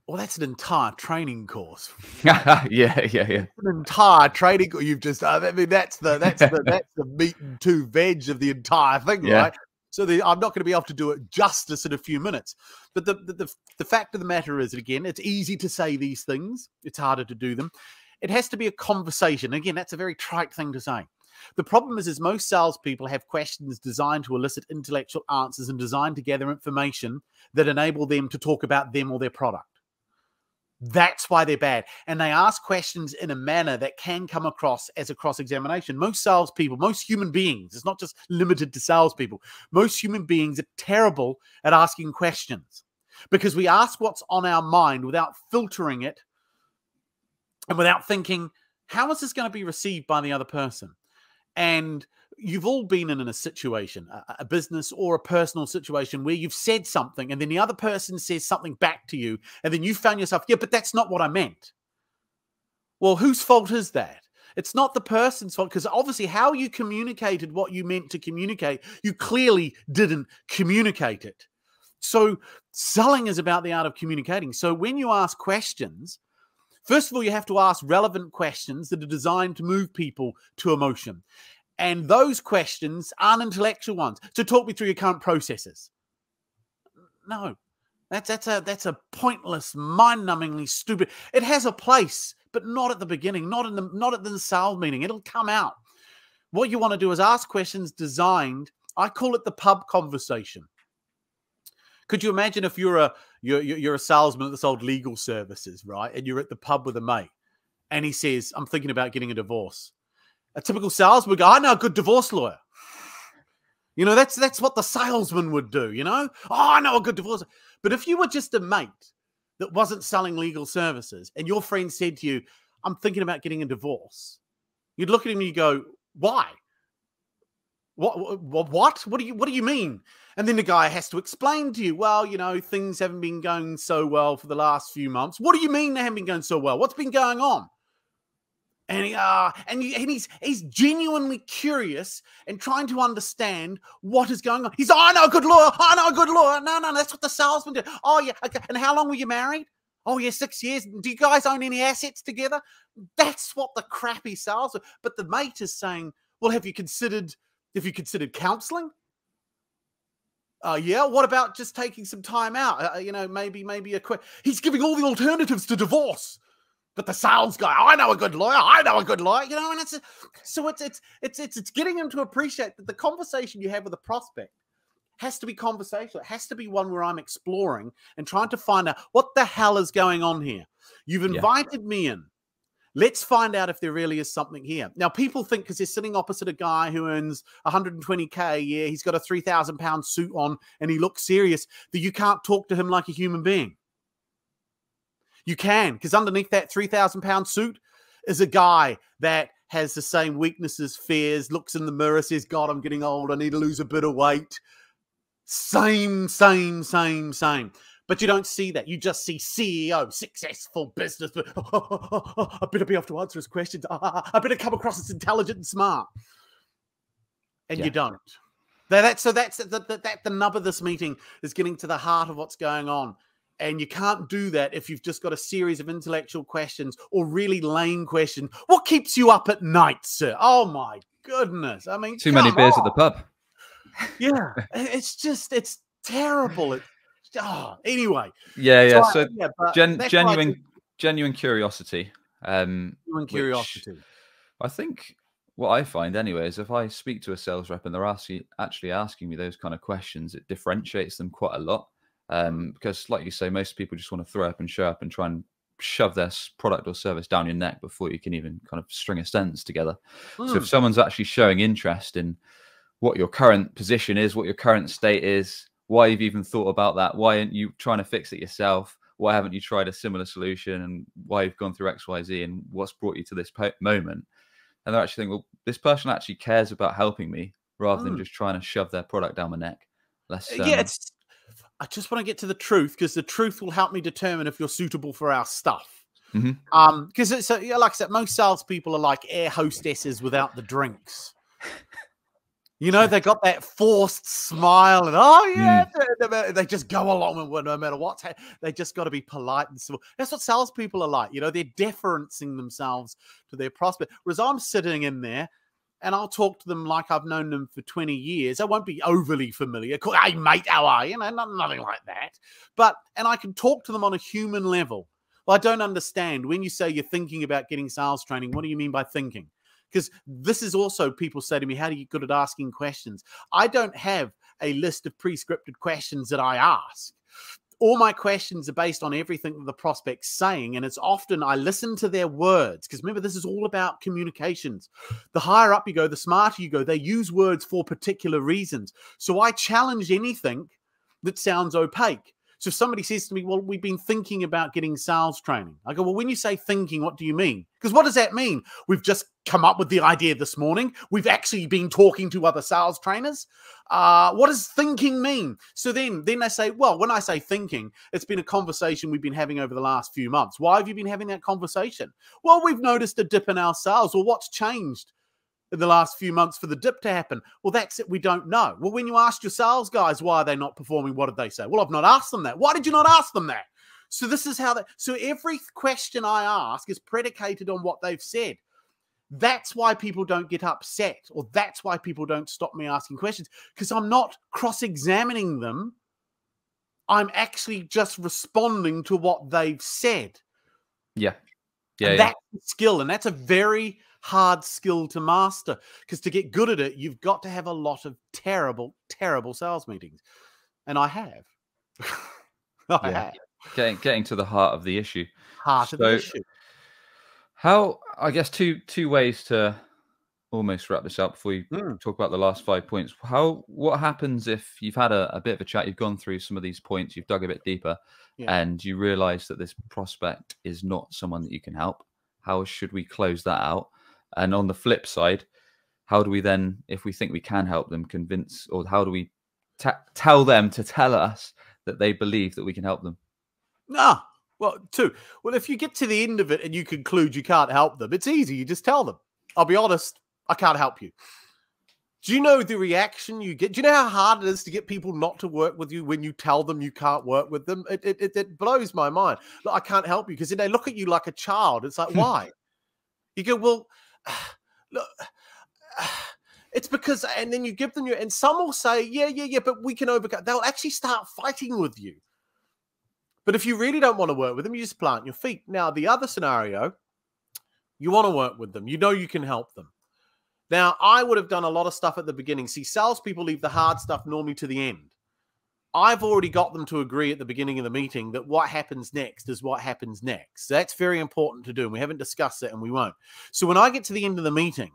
[SPEAKER 2] Well, that's an entire training course.
[SPEAKER 1] yeah, yeah, yeah.
[SPEAKER 2] An entire training course. You've just. I mean, that's the that's the that's the meat and two veg of the entire thing,
[SPEAKER 1] Yeah.
[SPEAKER 2] right? So the, I'm not going to be able to do it justice in a few minutes. But the, the the the fact of the matter is, again, it's easy to say these things. It's harder to do them. It has to be a conversation. Again, that's a very trite thing to say. The problem is, is most salespeople have questions designed to elicit intellectual answers and designed to gather information that enable them to talk about them or their product. That's why they're bad. And they ask questions in a manner that can come across as a cross examination. Most salespeople, most human beings, it's not just limited to salespeople, most human beings are terrible at asking questions because we ask what's on our mind without filtering it and without thinking, how is this going to be received by the other person? And you've all been in a situation, a, a business or a personal situation where you've said something and then the other person says something back to you, and then you found yourself, yeah, but that's not what I meant. Well, whose fault is that? It's not the person's fault because obviously, how you communicated what you meant to communicate, you clearly didn't communicate it. So, selling is about the art of communicating. So, when you ask questions, first of all, you have to ask relevant questions that are designed to move people to emotion. And those questions aren't intellectual ones. So, talk me through your current processes. No, that's that's a that's a pointless, mind-numbingly stupid. It has a place but not at the beginning, not in the not at the sales meeting. It'll come out. What you want to do is ask questions designed. I call it the pub conversation. Could you imagine if you're a you're you're a salesman that sold legal services, right? And you're at the pub with a mate, and he says, "I'm thinking about getting a divorce." A typical go, oh, "I know a good divorce lawyer." You know, that's that's what the salesman would do. You know, oh, I know a good divorce. But if you were just a mate that wasn't selling legal services, and your friend said to you, "I'm thinking about getting a divorce," you'd look at him and you go, "Why?" What, what what what do you what do you mean and then the guy has to explain to you well you know things haven't been going so well for the last few months what do you mean they haven't been going so well what's been going on and he, uh, and, he, and he's he's genuinely curious and trying to understand what is going on. He's, oh, I know a good lawyer. I know a good lawyer. No, no, that's what the salesman did. Oh yeah, okay. And how long were you married? Oh yeah, six years. Do you guys own any assets together? That's what the crappy salesman. But the mate is saying, well, have you considered have you considered counseling? Uh, yeah. What about just taking some time out? Uh, you know, maybe, maybe a quick. He's giving all the alternatives to divorce. But the sales guy, I know a good lawyer. I know a good lawyer. You know, and it's so it's it's it's it's it's getting him to appreciate that the conversation you have with a prospect has to be conversational. It has to be one where I'm exploring and trying to find out what the hell is going on here. You've invited yeah. me in. Let's find out if there really is something here. Now, people think because they're sitting opposite a guy who earns 120k a year, he's got a 3,000 pound suit on, and he looks serious, that you can't talk to him like a human being. You can, because underneath that 3,000 pound suit is a guy that has the same weaknesses, fears, looks in the mirror, says, God, I'm getting old. I need to lose a bit of weight. Same, same, same, same. But you don't see that. You just see CEO, successful business. I better be off to answer his questions. I better come across as intelligent and smart. And yeah. you don't. That, so that's the, the, that the nub of this meeting is getting to the heart of what's going on. And you can't do that if you've just got a series of intellectual questions or really lame questions. What keeps you up at night, sir? Oh my goodness! I mean,
[SPEAKER 1] too many beers on. at the pub.
[SPEAKER 2] Yeah, it's just it's terrible. It, oh, anyway.
[SPEAKER 1] Yeah, yeah. So, so yeah, gen, genuine, genuine curiosity. Um,
[SPEAKER 2] genuine curiosity.
[SPEAKER 1] I think what I find anyway is if I speak to a sales rep and they're asking, actually asking me those kind of questions, it differentiates them quite a lot. Um, because, like you say, most people just want to throw up and show up and try and shove their product or service down your neck before you can even kind of string a sentence together. Mm. So, if hmm. someone's actually showing interest in what your current position is, what your current state is, why you've even thought about that. Why aren't you trying to fix it yourself? Why haven't you tried a similar solution? And why you've gone through X, Y, Z, and what's brought you to this po- moment? And they're actually thinking, well, this person actually cares about helping me rather mm. than just trying to shove their product down my neck. Let's,
[SPEAKER 2] um... yeah, it's. I just want to get to the truth because the truth will help me determine if you're suitable for our stuff. Mm-hmm. Um, because it's a, yeah, like I said, most salespeople are like air hostesses without the drinks. You know, they got that forced smile and oh yeah, mm. they just go along with no matter what. They just got to be polite and civil. That's what salespeople are like. You know, they're deferencing themselves to their prospect. Whereas I'm sitting in there and I'll talk to them like I've known them for 20 years. I won't be overly familiar. Hey, mate, how are you? Know, nothing like that. But, and I can talk to them on a human level. Well, I don't understand when you say you're thinking about getting sales training. What do you mean by thinking? because this is also people say to me, How do you good at asking questions? I don't have a list of pre scripted questions that I ask. All my questions are based on everything that the prospect's saying. And it's often I listen to their words because remember, this is all about communications. The higher up you go, the smarter you go. They use words for particular reasons. So I challenge anything that sounds opaque. So somebody says to me, Well, we've been thinking about getting sales training, I go, Well, when you say thinking, what do you mean? Because what does that mean? We've just come up with the idea this morning. We've actually been talking to other sales trainers. Uh, what does thinking mean? So then, then they say, Well, when I say thinking, it's been a conversation we've been having over the last few months. Why have you been having that conversation? Well, we've noticed a dip in our sales. Well, what's changed? In the last few months for the dip to happen? Well, that's it. We don't know. Well, when you asked your sales guys why are they not performing, what did they say? Well, I've not asked them that. Why did you not ask them that? So this is how that. So every question I ask is predicated on what they've said. That's why people don't get upset, or that's why people don't stop me asking questions because I'm not cross examining them. I'm actually just responding to what they've said.
[SPEAKER 1] Yeah. Yeah, yeah.
[SPEAKER 2] that's a skill, and that's a very hard skill to master. Because to get good at it, you've got to have a lot of terrible, terrible sales meetings, and I have. I
[SPEAKER 1] Yeah.
[SPEAKER 2] have.
[SPEAKER 1] Getting getting to the heart of the issue.
[SPEAKER 2] Heart of the issue.
[SPEAKER 1] How I guess two two ways to almost wrap this up before we
[SPEAKER 2] Mm.
[SPEAKER 1] talk about the last five points. How what happens if you've had a, a bit of a chat, you've gone through some of these points, you've dug a bit deeper,
[SPEAKER 2] Yeah.
[SPEAKER 1] and you realise that this prospect is not someone that you can help? How should we close that out? And on the flip side, how do we then, if we think we can help them, convince, or how do we tell them to tell us that they believe that we can help them?
[SPEAKER 2] Ah, Well, two. Well, if you get to the end of it and you conclude you can't help them, it's easy. You just tell them. I'll be honest, I can't help you. Do you know the reaction you get? Do you know how hard it is to get people not to work with you when you tell them you can't work with them? It, it, it, it blows my mind. Look, I can't help you because then they look at you like a child. It's like, why? you go, well, look, it's because, and then you give them your, and some will say, yeah, yeah, yeah, but we can overcome. They'll actually start fighting with you. But if you really don't want to work with them, you just plant your feet. Now, the other scenario, you want to work with them. You know you can help them. Now, I would have done a lot of stuff at the beginning. See, salespeople leave the hard stuff normally to the end. I've already got them to agree at the beginning of the meeting that what happens next is what happens next. That's very important to do. And we haven't discussed it and we won't. So when I get to the end of the meeting,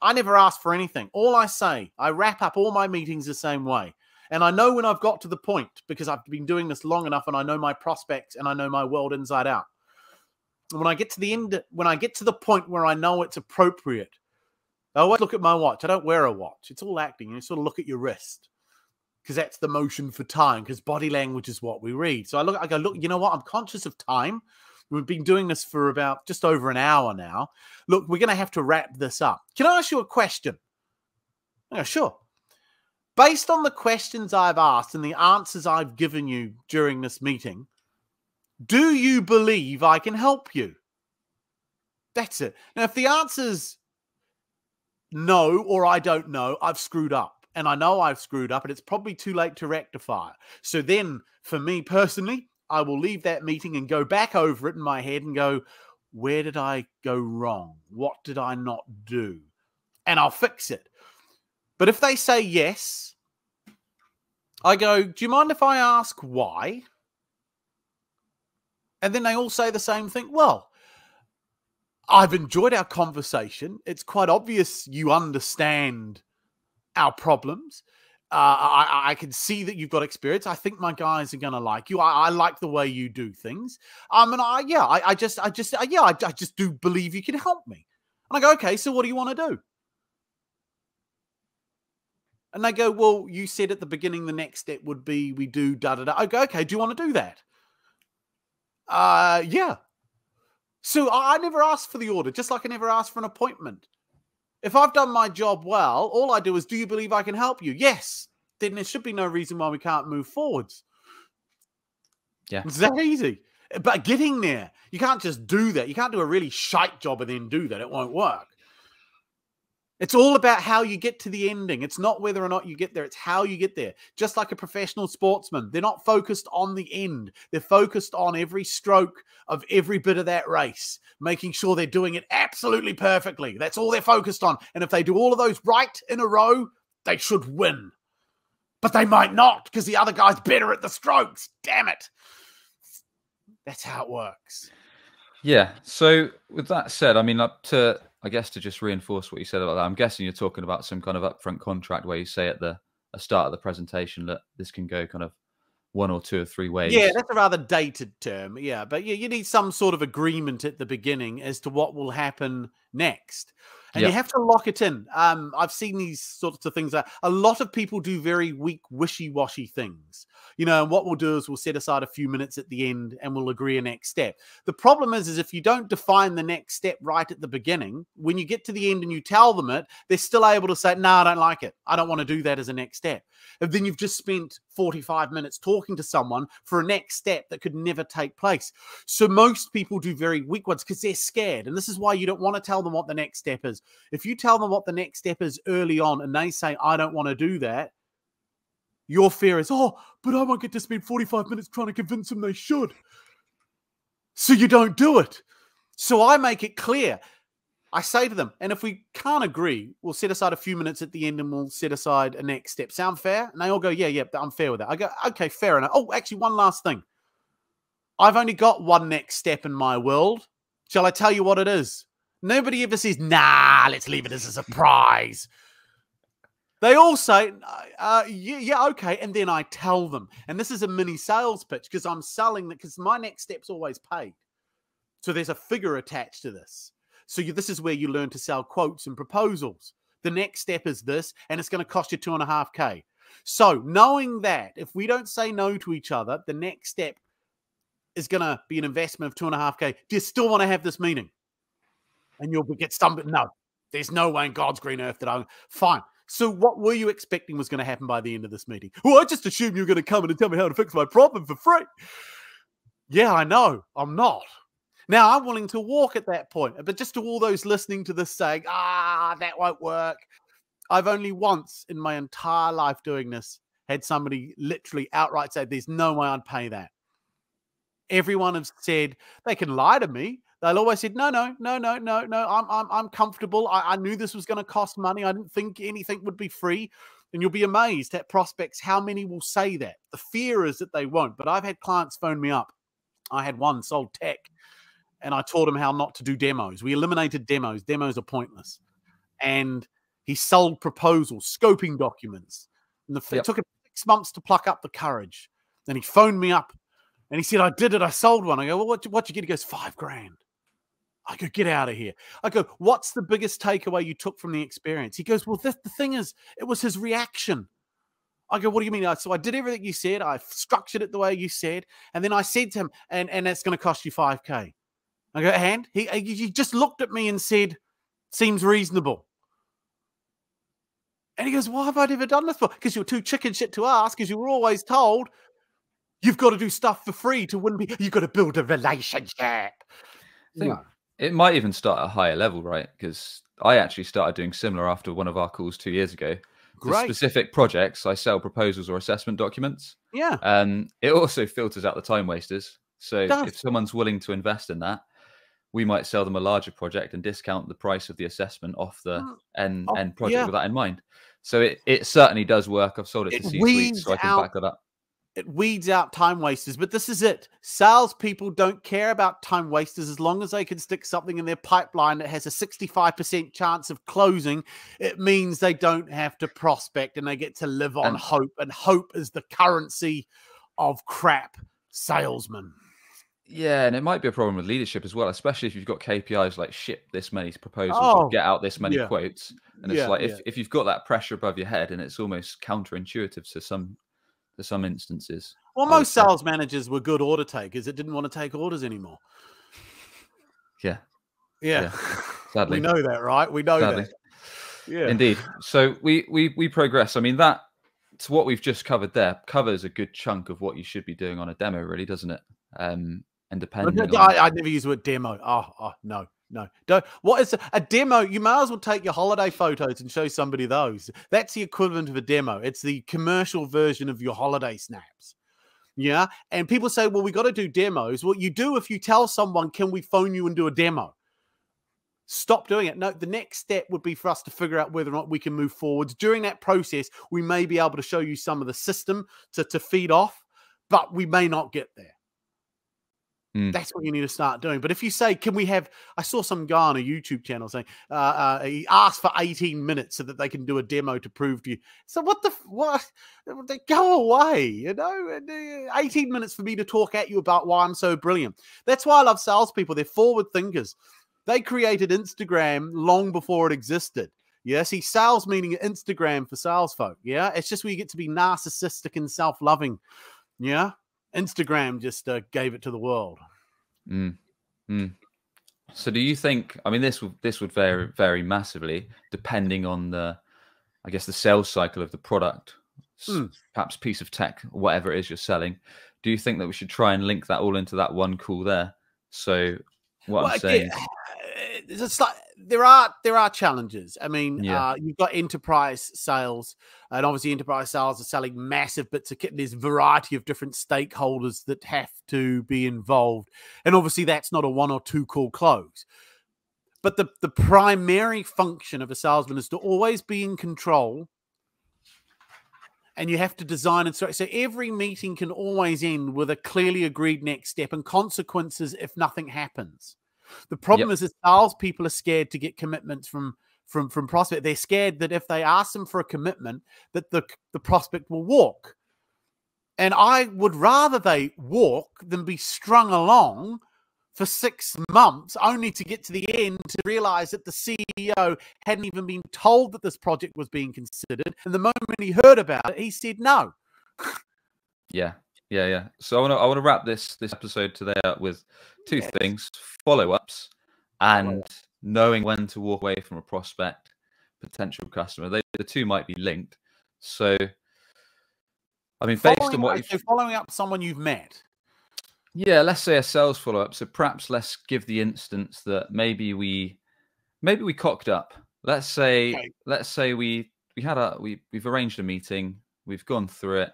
[SPEAKER 2] I never ask for anything. All I say, I wrap up all my meetings the same way. And I know when I've got to the point because I've been doing this long enough and I know my prospects and I know my world inside out. When I get to the end, when I get to the point where I know it's appropriate, I always look at my watch. I don't wear a watch. It's all acting. You sort of look at your wrist because that's the motion for time because body language is what we read. So I look, I go, look, you know what? I'm conscious of time. We've been doing this for about just over an hour now. Look, we're going to have to wrap this up. Can I ask you a question? Yeah, sure. Based on the questions I've asked and the answers I've given you during this meeting, do you believe I can help you? That's it. Now, if the answer's no or I don't know, I've screwed up. And I know I've screwed up, and it's probably too late to rectify. So then, for me personally, I will leave that meeting and go back over it in my head and go, where did I go wrong? What did I not do? And I'll fix it. But if they say yes, I go, do you mind if I ask why? And then they all say the same thing. Well, I've enjoyed our conversation. It's quite obvious you understand our problems. Uh, I, I can see that you've got experience. I think my guys are going to like you. I, I like the way you do things. Um, and I, yeah, I, I just, I just, uh, yeah, I, I just do believe you can help me. And I go, okay, so what do you want to do? And they go, well, you said at the beginning the next step would be we do da da da. I go, okay, do you want to do that? Uh, yeah. So I I never asked for the order, just like I never asked for an appointment. If I've done my job well, all I do is, do you believe I can help you? Yes. Then there should be no reason why we can't move forwards.
[SPEAKER 1] Yeah.
[SPEAKER 2] It's that easy. But getting there, you can't just do that. You can't do a really shite job and then do that. It won't work. It's all about how you get to the ending. It's not whether or not you get there, it's how you get there. Just like a professional sportsman, they're not focused on the end. They're focused on every stroke of every bit of that race, making sure they're doing it absolutely perfectly. That's all they're focused on. And if they do all of those right in a row, they should win. But they might not because the other guy's better at the strokes. Damn it. That's how it works.
[SPEAKER 1] Yeah. So with that said, I mean, up to I guess to just reinforce what you said about that, I'm guessing you're talking about some kind of upfront contract where you say at the, start of the presentation that this can go kind of one or two or three ways.
[SPEAKER 2] Yeah, that's a rather dated term. Yeah, but yeah, you need some sort of agreement at the beginning as to what will happen next. And
[SPEAKER 1] Yep.
[SPEAKER 2] you have to lock it in. Um, I've seen these sorts of things. That a lot of people do very weak, wishy-washy things. You know, and what we'll do is we'll set aside a few minutes at the end and we'll agree a next step. The problem is, is if you don't define the next step right at the beginning, when you get to the end and you tell them it, they're still able to say, "No, I don't like it. I don't want to do that as a next step." And then you've just spent 45 minutes talking to someone for a next step that could never take place. So most people do very weak ones because they're scared. And this is why you don't want to tell them what the next step is. If you tell them what the next step is early on and they say, I don't want to do that, your fear is, oh, but I won't get to spend 45 minutes trying to convince them they should. So you don't do it. So I make it clear. I say to them, and if we can't agree, we'll set aside a few minutes at the end and we'll set aside a next step. Sound fair? And they all go, yeah, yeah, I'm fair with that. I go, okay, fair enough. Oh, actually, one last thing. I've only got one next step in my world. Shall I tell you what it is? Nobody ever says, nah, let's leave it as a surprise. They all say, uh, yeah, yeah, okay. And then I tell them. And this is a mini sales pitch because I'm selling that because my next step's always paid. So there's a figure attached to this. So you, this is where you learn to sell quotes and proposals. The next step is this, and it's going to cost you two and a half K. So knowing that if we don't say no to each other, the next step is going to be an investment of two and a half K. Do you still want to have this meeting? And you'll get stumbled. No, there's no way in God's green earth that I'm fine. So what were you expecting was going to happen by the end of this meeting? Well, I just assumed you were going to come in and tell me how to fix my problem for free. Yeah, I know. I'm not. Now I'm willing to walk at that point, but just to all those listening to this saying, ah, that won't work. I've only once in my entire life doing this had somebody literally outright say, There's no way I'd pay that. Everyone has said they can lie to me. They'll always said, No, no, no, no, no, no. I'm I'm I'm comfortable. I, I knew this was going to cost money. I didn't think anything would be free. And you'll be amazed at prospects how many will say that. The fear is that they won't. But I've had clients phone me up. I had one sold tech and I taught him how not to do demos. We eliminated demos. Demos are pointless. And he sold proposals, scoping documents. And the, yep. it took him six months to pluck up the courage. Then he phoned me up and he said, I did it. I sold one. I go, well, what, what you get? He goes, five grand. I go, get out of here. I go, what's the biggest takeaway you took from the experience? He goes, well, the, the thing is, it was his reaction. I go, what do you mean? So I did everything you said. I structured it the way you said. And then I said to him, and, and it's going to cost you 5K. I go, hand? He, he just looked at me and said, seems reasonable. And he goes, why have I never done this for? Because you're too chicken shit to ask, because you were always told you've got to do stuff for free to win. You've got to build a relationship.
[SPEAKER 1] It might even start at a higher level, right? Because I actually started doing similar after one of our calls two years ago. Great. specific projects, I sell proposals or assessment documents.
[SPEAKER 2] Yeah.
[SPEAKER 1] And um, it also filters out the time wasters. So if someone's willing to invest in that, we might sell them a larger project and discount the price of the assessment off the mm. end, oh, end project yeah. with that in mind. So it, it certainly does work. I've sold it, it to C-suite, so I can out, back that up.
[SPEAKER 2] It weeds out time wasters, but this is it. Salespeople don't care about time wasters as long as they can stick something in their pipeline that has a 65% chance of closing. It means they don't have to prospect and they get to live on and, hope. And hope is the currency of crap salesmen.
[SPEAKER 1] Yeah, and it might be a problem with leadership as well, especially if you've got KPIs like ship this many proposals oh, or get out this many yeah. quotes. And it's yeah, like if, yeah. if you've got that pressure above your head and it's almost counterintuitive to some to some instances.
[SPEAKER 2] Well, most sales managers were good order takers that didn't want to take orders anymore.
[SPEAKER 1] Yeah.
[SPEAKER 2] Yeah. Sadly. we know that, right? We know Sadly. that.
[SPEAKER 1] Yeah. Indeed. So we we we progress. I mean that to what we've just covered there covers a good chunk of what you should be doing on a demo, really, doesn't it? Um, and depending.
[SPEAKER 2] I, on... I, never use the word demo. Oh, oh no, no. Don't. What is a, demo? You may as well take your holiday photos and show somebody those. That's the equivalent of a demo. It's the commercial version of your holiday snaps. Yeah. And people say, well, we got to do demos. What you do if you tell someone, can we phone you and do a demo? Stop doing it. No, the next step would be for us to figure out whether or not we can move forwards. During that process, we may be able to show you some of the system to, to feed off, but we may not get there. Mm. That's what you need to start doing. But if you say, "Can we have?" I saw some guy on a YouTube channel saying uh, uh, he asked for 18 minutes so that they can do a demo to prove to you. So what the what? They go away, you know. Uh, 18 minutes for me to talk at you about why I'm so brilliant. That's why I love salespeople. They're forward thinkers. They created Instagram long before it existed. Yeah, see, sales meaning Instagram for sales folk. Yeah, it's just where you get to be narcissistic and self loving. Yeah, Instagram just uh, gave it to the world.
[SPEAKER 1] Mm. Mm. So, do you think? I mean, this would this would vary vary massively depending on the, I guess, the sales cycle of the product, mm. perhaps piece of tech, whatever it is you're selling. Do you think that we should try and link that all into that one call there? So, what well, I'm saying,
[SPEAKER 2] it's like there are there are challenges. I mean,
[SPEAKER 1] Yeah.
[SPEAKER 2] uh, you've got enterprise sales, and obviously enterprise sales are selling massive bits of kit. There's a variety of different stakeholders that have to be involved, and obviously that's not a one or two call close. But the the primary function of a salesman is to always be in control, and you have to design and so so every meeting can always end with a clearly agreed next step and consequences if nothing happens. The problem is that salespeople are scared to get commitments from from from prospect. They're scared that if they ask them for a commitment, that the the prospect will walk. And I would rather they walk than be strung along for six months only to get to the end to realize that the CEO hadn't even been told that this project was being considered. And the moment he heard about it, he said no.
[SPEAKER 1] Yeah, yeah, yeah. So I want to I want to wrap this this episode today up with two
[SPEAKER 2] Yes.
[SPEAKER 1] things: follow ups and
[SPEAKER 2] Follow-up.
[SPEAKER 1] knowing when to walk away from a prospect, potential customer. They the two might be linked. So, I mean, based on what
[SPEAKER 2] up- so following up someone you've met.
[SPEAKER 1] Yeah, let's say a sales follow up. So perhaps let's give the instance that maybe we maybe we cocked up. Let's say
[SPEAKER 2] Okay.
[SPEAKER 1] let's say we we had a we we've arranged a meeting, we've gone through it,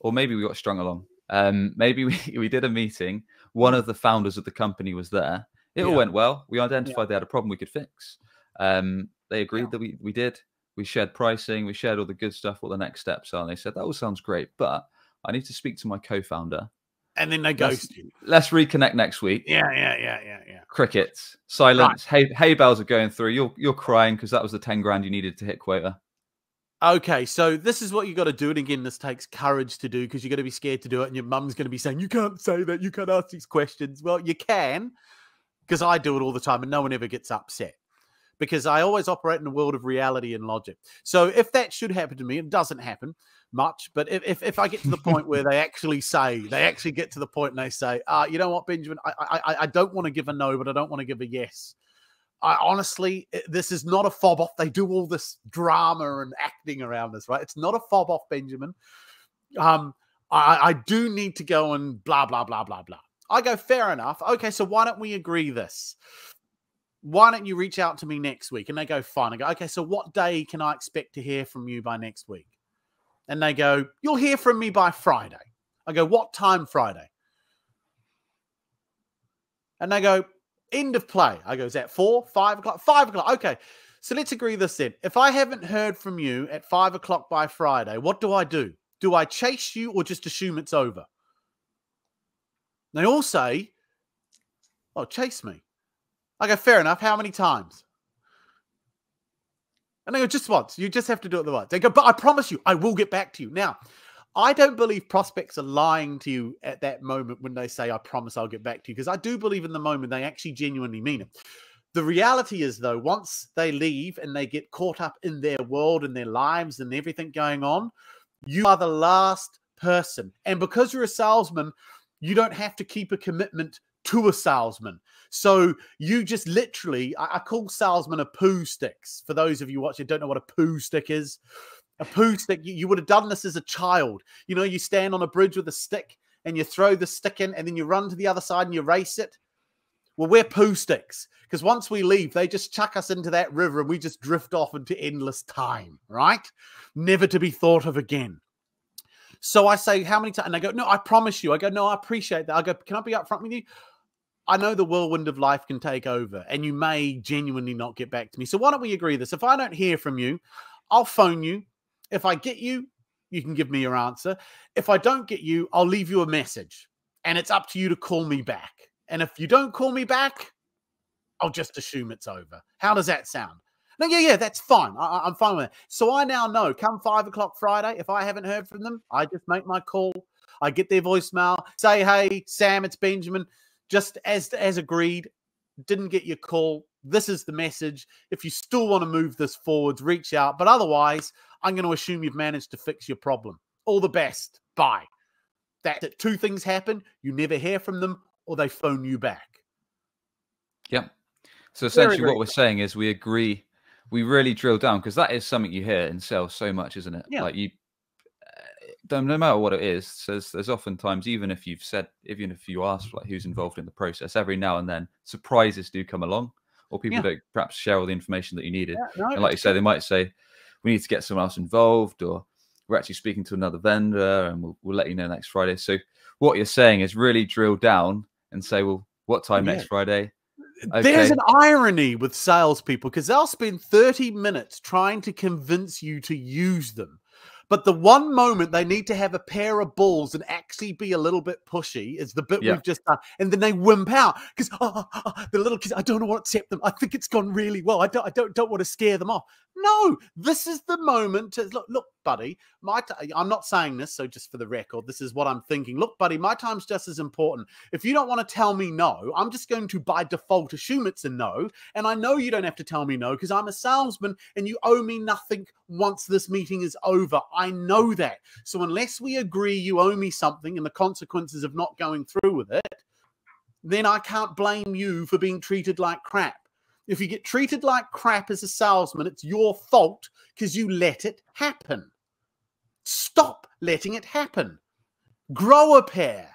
[SPEAKER 1] or maybe we got strung along. Um, maybe we we did a meeting. One of the founders of the company was there. It all went well. We identified they had a problem we could fix. Um, they agreed
[SPEAKER 2] Yeah.
[SPEAKER 1] that we we did. We shared pricing. We shared all the good stuff. What the next steps are. And they said that all sounds great, but I need to speak to my co-founder
[SPEAKER 2] And then they
[SPEAKER 1] Let's-
[SPEAKER 2] ghost you.
[SPEAKER 1] let's reconnect next week.
[SPEAKER 2] Yeah, yeah, yeah, yeah, yeah.
[SPEAKER 1] Crickets, silence. Hay, hay bells are going through. You're you're crying because that was the ten grand you needed to hit quota.
[SPEAKER 2] Okay, so this is what you got to do. And again, this takes courage to do because you're going to be scared to do it. And your mum's going to be saying, You can't say that. You can't ask these questions. Well, you can because I do it all the time and no one ever gets upset because I always operate in a world of reality and logic. So if that should happen to me, it doesn't happen much. But if, if, if I get to the point where they actually say, they actually get to the point and they say, uh, You know what, Benjamin, I, I, I- I don't want to give a no, but I don't want to give a yes. I honestly, this is not a fob off. They do all this drama and acting around this, right? It's not a fob off, Benjamin. Um, I, I do need to go and blah blah blah blah blah. I go, fair enough. Okay, so why don't we agree this? Why don't you reach out to me next week? And they go, fine. I go, okay, so what day can I expect to hear from you by next week? And they go, you'll hear from me by Friday. I go, what time Friday? And they go, end of play. I go, is that four, five o'clock? Five o'clock. Okay. So let's agree this then. If I haven't heard from you at five o'clock by Friday, what do I do? Do I chase you or just assume it's over? They all say, Oh, chase me. I go, fair enough. How many times? And they go, just once. You just have to do it the once. They go, but I promise you, I will get back to you. Now, I don't believe prospects are lying to you at that moment when they say, I promise I'll get back to you, because I do believe in the moment they actually genuinely mean it. The reality is, though, once they leave and they get caught up in their world and their lives and everything going on, you are the last person. And because you're a salesman, you don't have to keep a commitment to a salesman. So you just literally, I, I call salesmen a poo sticks. For those of you watching, don't know what a poo stick is. A poo stick, you, you would have done this as a child. You know, you stand on a bridge with a stick and you throw the stick in and then you run to the other side and you race it. Well, we're poo sticks because once we leave, they just chuck us into that river and we just drift off into endless time, right? Never to be thought of again. So I say, How many times? And they go, No, I promise you. I go, No, I appreciate that. I go, Can I be upfront with you? I know the whirlwind of life can take over and you may genuinely not get back to me. So why don't we agree this? If I don't hear from you, I'll phone you. If I get you, you can give me your answer. If I don't get you, I'll leave you a message and it's up to you to call me back. And if you don't call me back, I'll just assume it's over. How does that sound? No, yeah, yeah, that's fine. I, I'm fine with it. So I now know come five o'clock Friday, if I haven't heard from them, I just make my call. I get their voicemail, say, hey, Sam, it's Benjamin. Just as as agreed, didn't get your call. This is the message. If you still want to move this forwards, reach out. But otherwise, I'm going to assume you've managed to fix your problem. All the best. Bye. That. Two things happen. You never hear from them or they phone you back.
[SPEAKER 1] Yep. So essentially, what we're saying is we agree. We really drill down because that is something you hear in sales so much, isn't it?
[SPEAKER 2] Yeah.
[SPEAKER 1] Like you, uh, don't- no matter what it is, there's there's oftentimes even if you've said even if you ask like who's involved in the process, every now and then surprises do come along, or people
[SPEAKER 2] Yeah.
[SPEAKER 1] don't perhaps share all the information that you needed.
[SPEAKER 2] Yeah, no,
[SPEAKER 1] And like you say, they might say, we need to get someone else involved, or we're actually speaking to another vendor and we'll, we'll let you know next Friday. So, what you're saying is really drill down and say, well, what time
[SPEAKER 2] Yeah.
[SPEAKER 1] next Friday?
[SPEAKER 2] There's an irony with salespeople because they'll spend 30 minutes trying to convince you to use them. But the one moment they need to have a pair of balls and actually be a little bit pushy is the bit
[SPEAKER 1] Yeah.
[SPEAKER 2] we've just done. And then they wimp out because oh, oh, oh, oh, the little kids, I don't want to accept them. I think it's gone really well. I don't, I don't, don't want to scare them off. No, this is the moment to look, look, buddy. My, t- I'm not saying this, so just for the record, this is what I'm thinking. Look, buddy, my time's just as important. If you don't want to tell me no, I'm just going to by default assume it's a no. And I know you don't have to tell me no because I'm a salesman and you owe me nothing once this meeting is over. I know that. So unless we agree you owe me something and the consequences of not going through with it, then I can't blame you for being treated like crap. If you get treated like crap as a salesman, it's your fault because you let it happen. Stop letting it happen. Grow a pair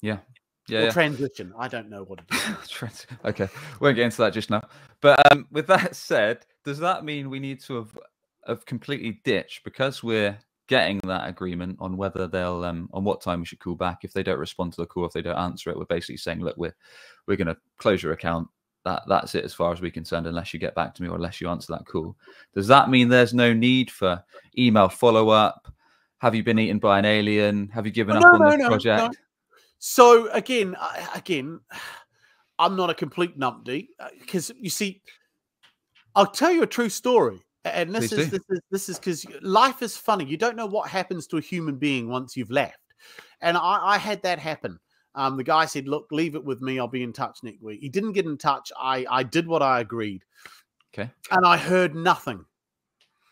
[SPEAKER 1] Yeah.
[SPEAKER 2] or
[SPEAKER 1] Yeah. yeah.
[SPEAKER 2] transition. I don't know what it is.
[SPEAKER 1] Okay, won't get into that just now. But um, with that said, does that mean we need to have, have completely ditched because we're getting that agreement on whether they'll um, on what time we should call back if they don't respond to the call if they don't answer it? We're basically saying, look, we're we're going to close your account. That that's it as far as we're concerned, unless you get back to me or unless you answer that call. Does that mean there's no need for email follow up? Have you been eaten by an alien? Have you given
[SPEAKER 2] Oh,
[SPEAKER 1] up
[SPEAKER 2] no,
[SPEAKER 1] on
[SPEAKER 2] no,
[SPEAKER 1] the
[SPEAKER 2] no,
[SPEAKER 1] project?
[SPEAKER 2] So again, I- again, I'm not a complete numpty because you see, I'll tell you a true story, and this is this is this is because life is funny. You don't know what happens to a human being once you've left, and I, I had that happen. Um, the guy said, "Look, leave it with me. I'll be in touch next week." He didn't get in touch. I I did what I agreed,
[SPEAKER 1] Okay.
[SPEAKER 2] and I heard nothing.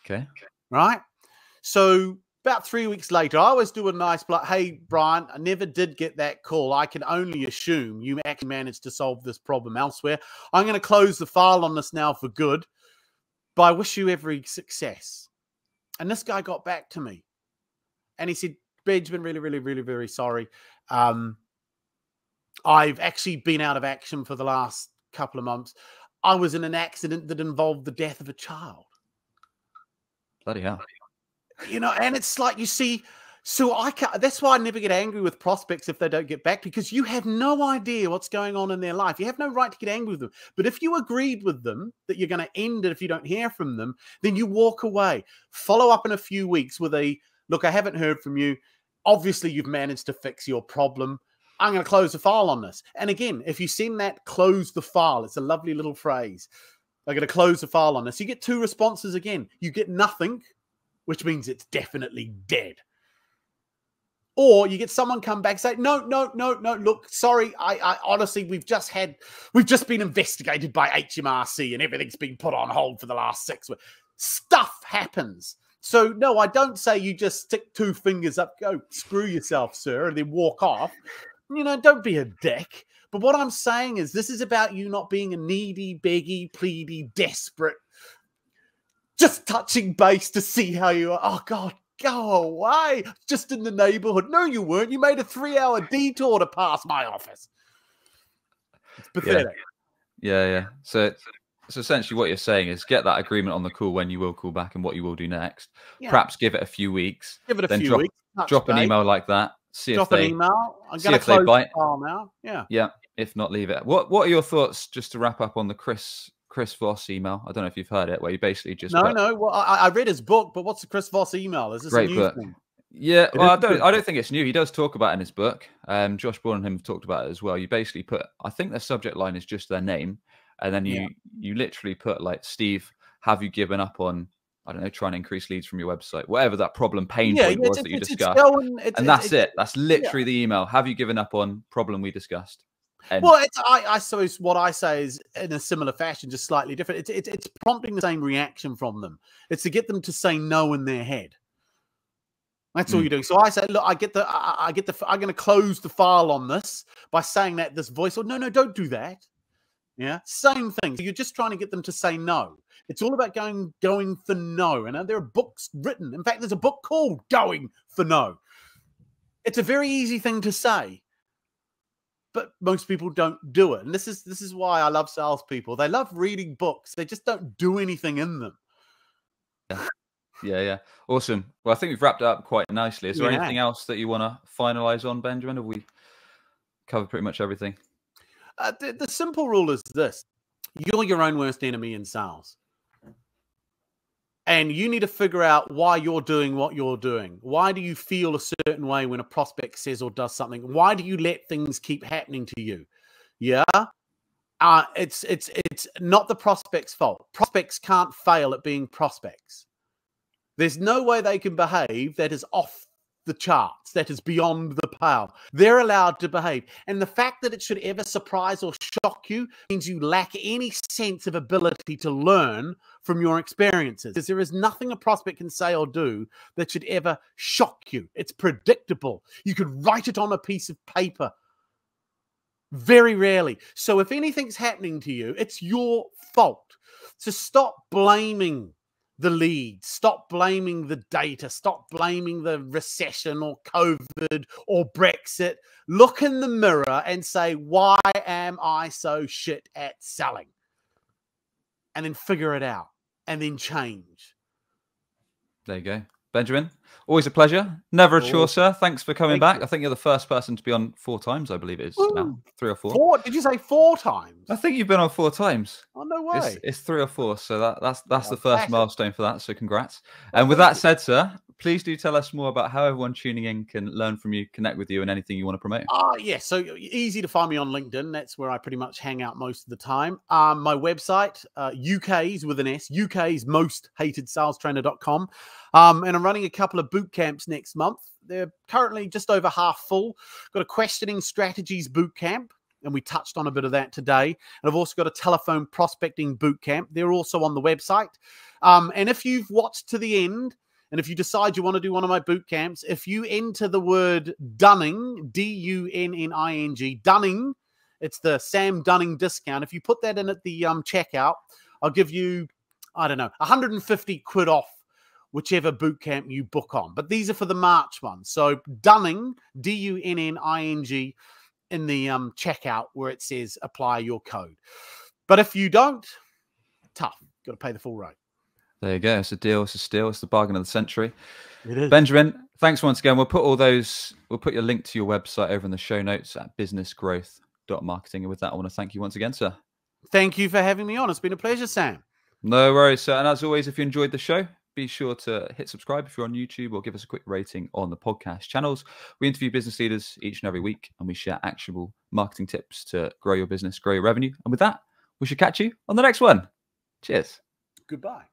[SPEAKER 1] Okay.
[SPEAKER 2] right? So about three weeks later, I always do a nice block. Hey, Brian, I never did get that call. I can only assume you actually managed to solve this problem elsewhere. I'm going to close the file on this now for good, but I wish you every success. And this guy got back to me and he said, Benjamin, really, really, really, very sorry. Um, I've actually been out of action for the last couple of months. I was in an accident that involved the death of a child
[SPEAKER 1] Bloody hell.
[SPEAKER 2] you know and it's like you see so i can't that's why i never get angry with prospects if they don't get back because you have no idea what's going on in their life. You have no right to get angry with them. But if you agreed with them that you're going to end it if you don't hear from them then you walk away. Follow up in a few weeks with a look i haven't heard from you. Obviously you've managed to fix your problem. I'm going to close the file on this. And again if you send that close the file it's a lovely little phrase. I'm going to close the file on this. You get two responses again. You get nothing which means it's definitely dead. Or you get someone come back say, no, no, no, no. Look, sorry, I, I honestly, we've just had, we've just been investigated by HMRC and everything's been put on hold for the last six weeks. Stuff happens. So no, I don't say you just stick two fingers up, go screw yourself, sir, and then walk off. You know, don't be a dick. But what I'm saying is, this is about you not being a needy, beggy, pleady, desperate just touching base to see how you are. Oh God, go away. Just in the neighborhood. No, you weren't. You made a three-hour detour to pass my office. It's pathetic.
[SPEAKER 1] Yeah, yeah. So, so essentially, what you're saying is get that agreement on the call when you will call back and what you will do next.
[SPEAKER 2] Yeah.
[SPEAKER 1] Perhaps give it a few weeks.
[SPEAKER 2] Give it a few
[SPEAKER 1] drop-
[SPEAKER 2] weeks. touch
[SPEAKER 1] Drop an email like that. See
[SPEAKER 2] Drop
[SPEAKER 1] if they,
[SPEAKER 2] an email. I'm
[SPEAKER 1] see
[SPEAKER 2] going to close the file now. Yeah.
[SPEAKER 1] yeah. If not, leave it. What What are your thoughts? Just to wrap up on the Chris Chris Voss email. I don't know if you've heard it, where you basically just
[SPEAKER 2] No,
[SPEAKER 1] put-
[SPEAKER 2] no. Well, I, I read his book, but what's the Chris Voss email? Is this
[SPEAKER 1] Great
[SPEAKER 2] a new thing?
[SPEAKER 1] Yeah, well, I don't. I don't think it's new. He does talk about it in his book. Um, Josh Braun and him have talked about it as well. You basically put. I think the subject line is just their name, and then you
[SPEAKER 2] Yeah.
[SPEAKER 1] you literally put like Steve. Have you given up on? I don't know, trying to increase leads from your website, whatever that problem pain
[SPEAKER 2] Yeah,
[SPEAKER 1] point was that you discussed,
[SPEAKER 2] going,
[SPEAKER 1] and that's it. That's literally the email. Have you given up on problem we discussed? And
[SPEAKER 2] Well, it's, I, I suppose what I say is in a similar fashion, just slightly different. It's, it's, it's prompting the same reaction from them. It's to get them to say no in their head. That's all
[SPEAKER 1] Mm.
[SPEAKER 2] you're doing. So I say, look, I get the, I, I get the, I'm going to close the file on this by saying that this voice. Oh no, no, don't do that. Yeah, same thing. So you're just trying to get them to say no. It's all about going, going for no. And uh, there are books written. In fact, there's a book called "Going for No." It's a very easy thing to say but most people don't do it. And this is this is why I love salespeople. They love reading books. They just don't do anything in them.
[SPEAKER 1] Yeah, yeah, yeah. Awesome. Well, I think we've wrapped up quite nicely. Is there
[SPEAKER 2] Yeah.
[SPEAKER 1] anything else that you want to finalize on, Benjamin? Have we covered pretty much everything?
[SPEAKER 2] Uh, the, the simple rule is this: you're your own worst enemy in sales. And you need to figure out why you're doing what you're doing. Why do you feel a certain way when a prospect says or does something? Why do you let things keep happening to you? Yeah. Uh, it's it's it's not the prospect's fault. Prospects can't fail at being prospects. There's no way they can behave that is off the charts, that is beyond the pale. They're allowed to behave. And the fact that it should ever surprise or shock you means you lack any sense of ability to learn from your experiences. Because there is nothing a prospect can say or do that should ever shock you. It's predictable. You could write it on a piece of paper. Very rarely. So if anything's happening to you, it's your fault. So stop blaming the lead. Stop blaming the data. Stop blaming the recession or COVID or Brexit. Look in the mirror and say, why am I so shit at selling? And then figure it out and then change.
[SPEAKER 1] There you go. Benjamin, always a pleasure. Never a chore, sir. Thanks for coming
[SPEAKER 2] Thank
[SPEAKER 1] back.
[SPEAKER 2] you.
[SPEAKER 1] I think you're the first person to be on four times, I believe it is now. Three or four.
[SPEAKER 2] Four? Did you say four times?
[SPEAKER 1] I think you've been on four times.
[SPEAKER 2] Oh, no
[SPEAKER 1] It's,
[SPEAKER 2] way.
[SPEAKER 1] it's three or four, so that, that's that's
[SPEAKER 2] Oh,
[SPEAKER 1] the first milestone for that. So congrats. And with that said, sir, please do tell us more about how everyone tuning in can learn from you, connect with you, and anything you want to promote.
[SPEAKER 2] Ah, yeah. So easy to find me on LinkedIn. That's where I pretty much hang out most of the time. Um, my website, uh, UK's with an S, UK's most hated salestrainer.com. Um, and I'm running a couple of boot camps next month. They're currently just over half full. Got a questioning strategies boot camp. And we touched on a bit of that today. And I've also got a telephone prospecting boot camp. They're also on the website. Um, and if you've watched to the end, and if you decide you want to do one of my boot camps, if you enter the word Dunning, D U N N I N G, Dunning, it's the Sam Dunning discount. If you put that in at the um, checkout, I'll give you, I don't know, 150 quid off whichever boot camp you book on. But these are for the March one. So Dunning, D U N N I N G, in the um, checkout where it says apply your code. But if you don't, tough. Got to pay the full rate.
[SPEAKER 1] There you go. It's a deal. It's a steal. It's the bargain of the century.
[SPEAKER 2] It is.
[SPEAKER 1] Benjamin, thanks once again. We'll put all those, we'll put your link to your website over in the show notes at businessgrowth.marketing. And with that, I want to thank you once again, sir.
[SPEAKER 2] Thank you for having me on. It's been a pleasure, Sam.
[SPEAKER 1] No worries, sir. And as always, if you enjoyed the show, be sure to hit subscribe if you're on YouTube or give us a quick rating on the podcast channels. We interview business leaders each and every week and we share actionable marketing tips to grow your business, grow your revenue. And with that, we should catch you on the next one. Cheers.
[SPEAKER 2] Goodbye.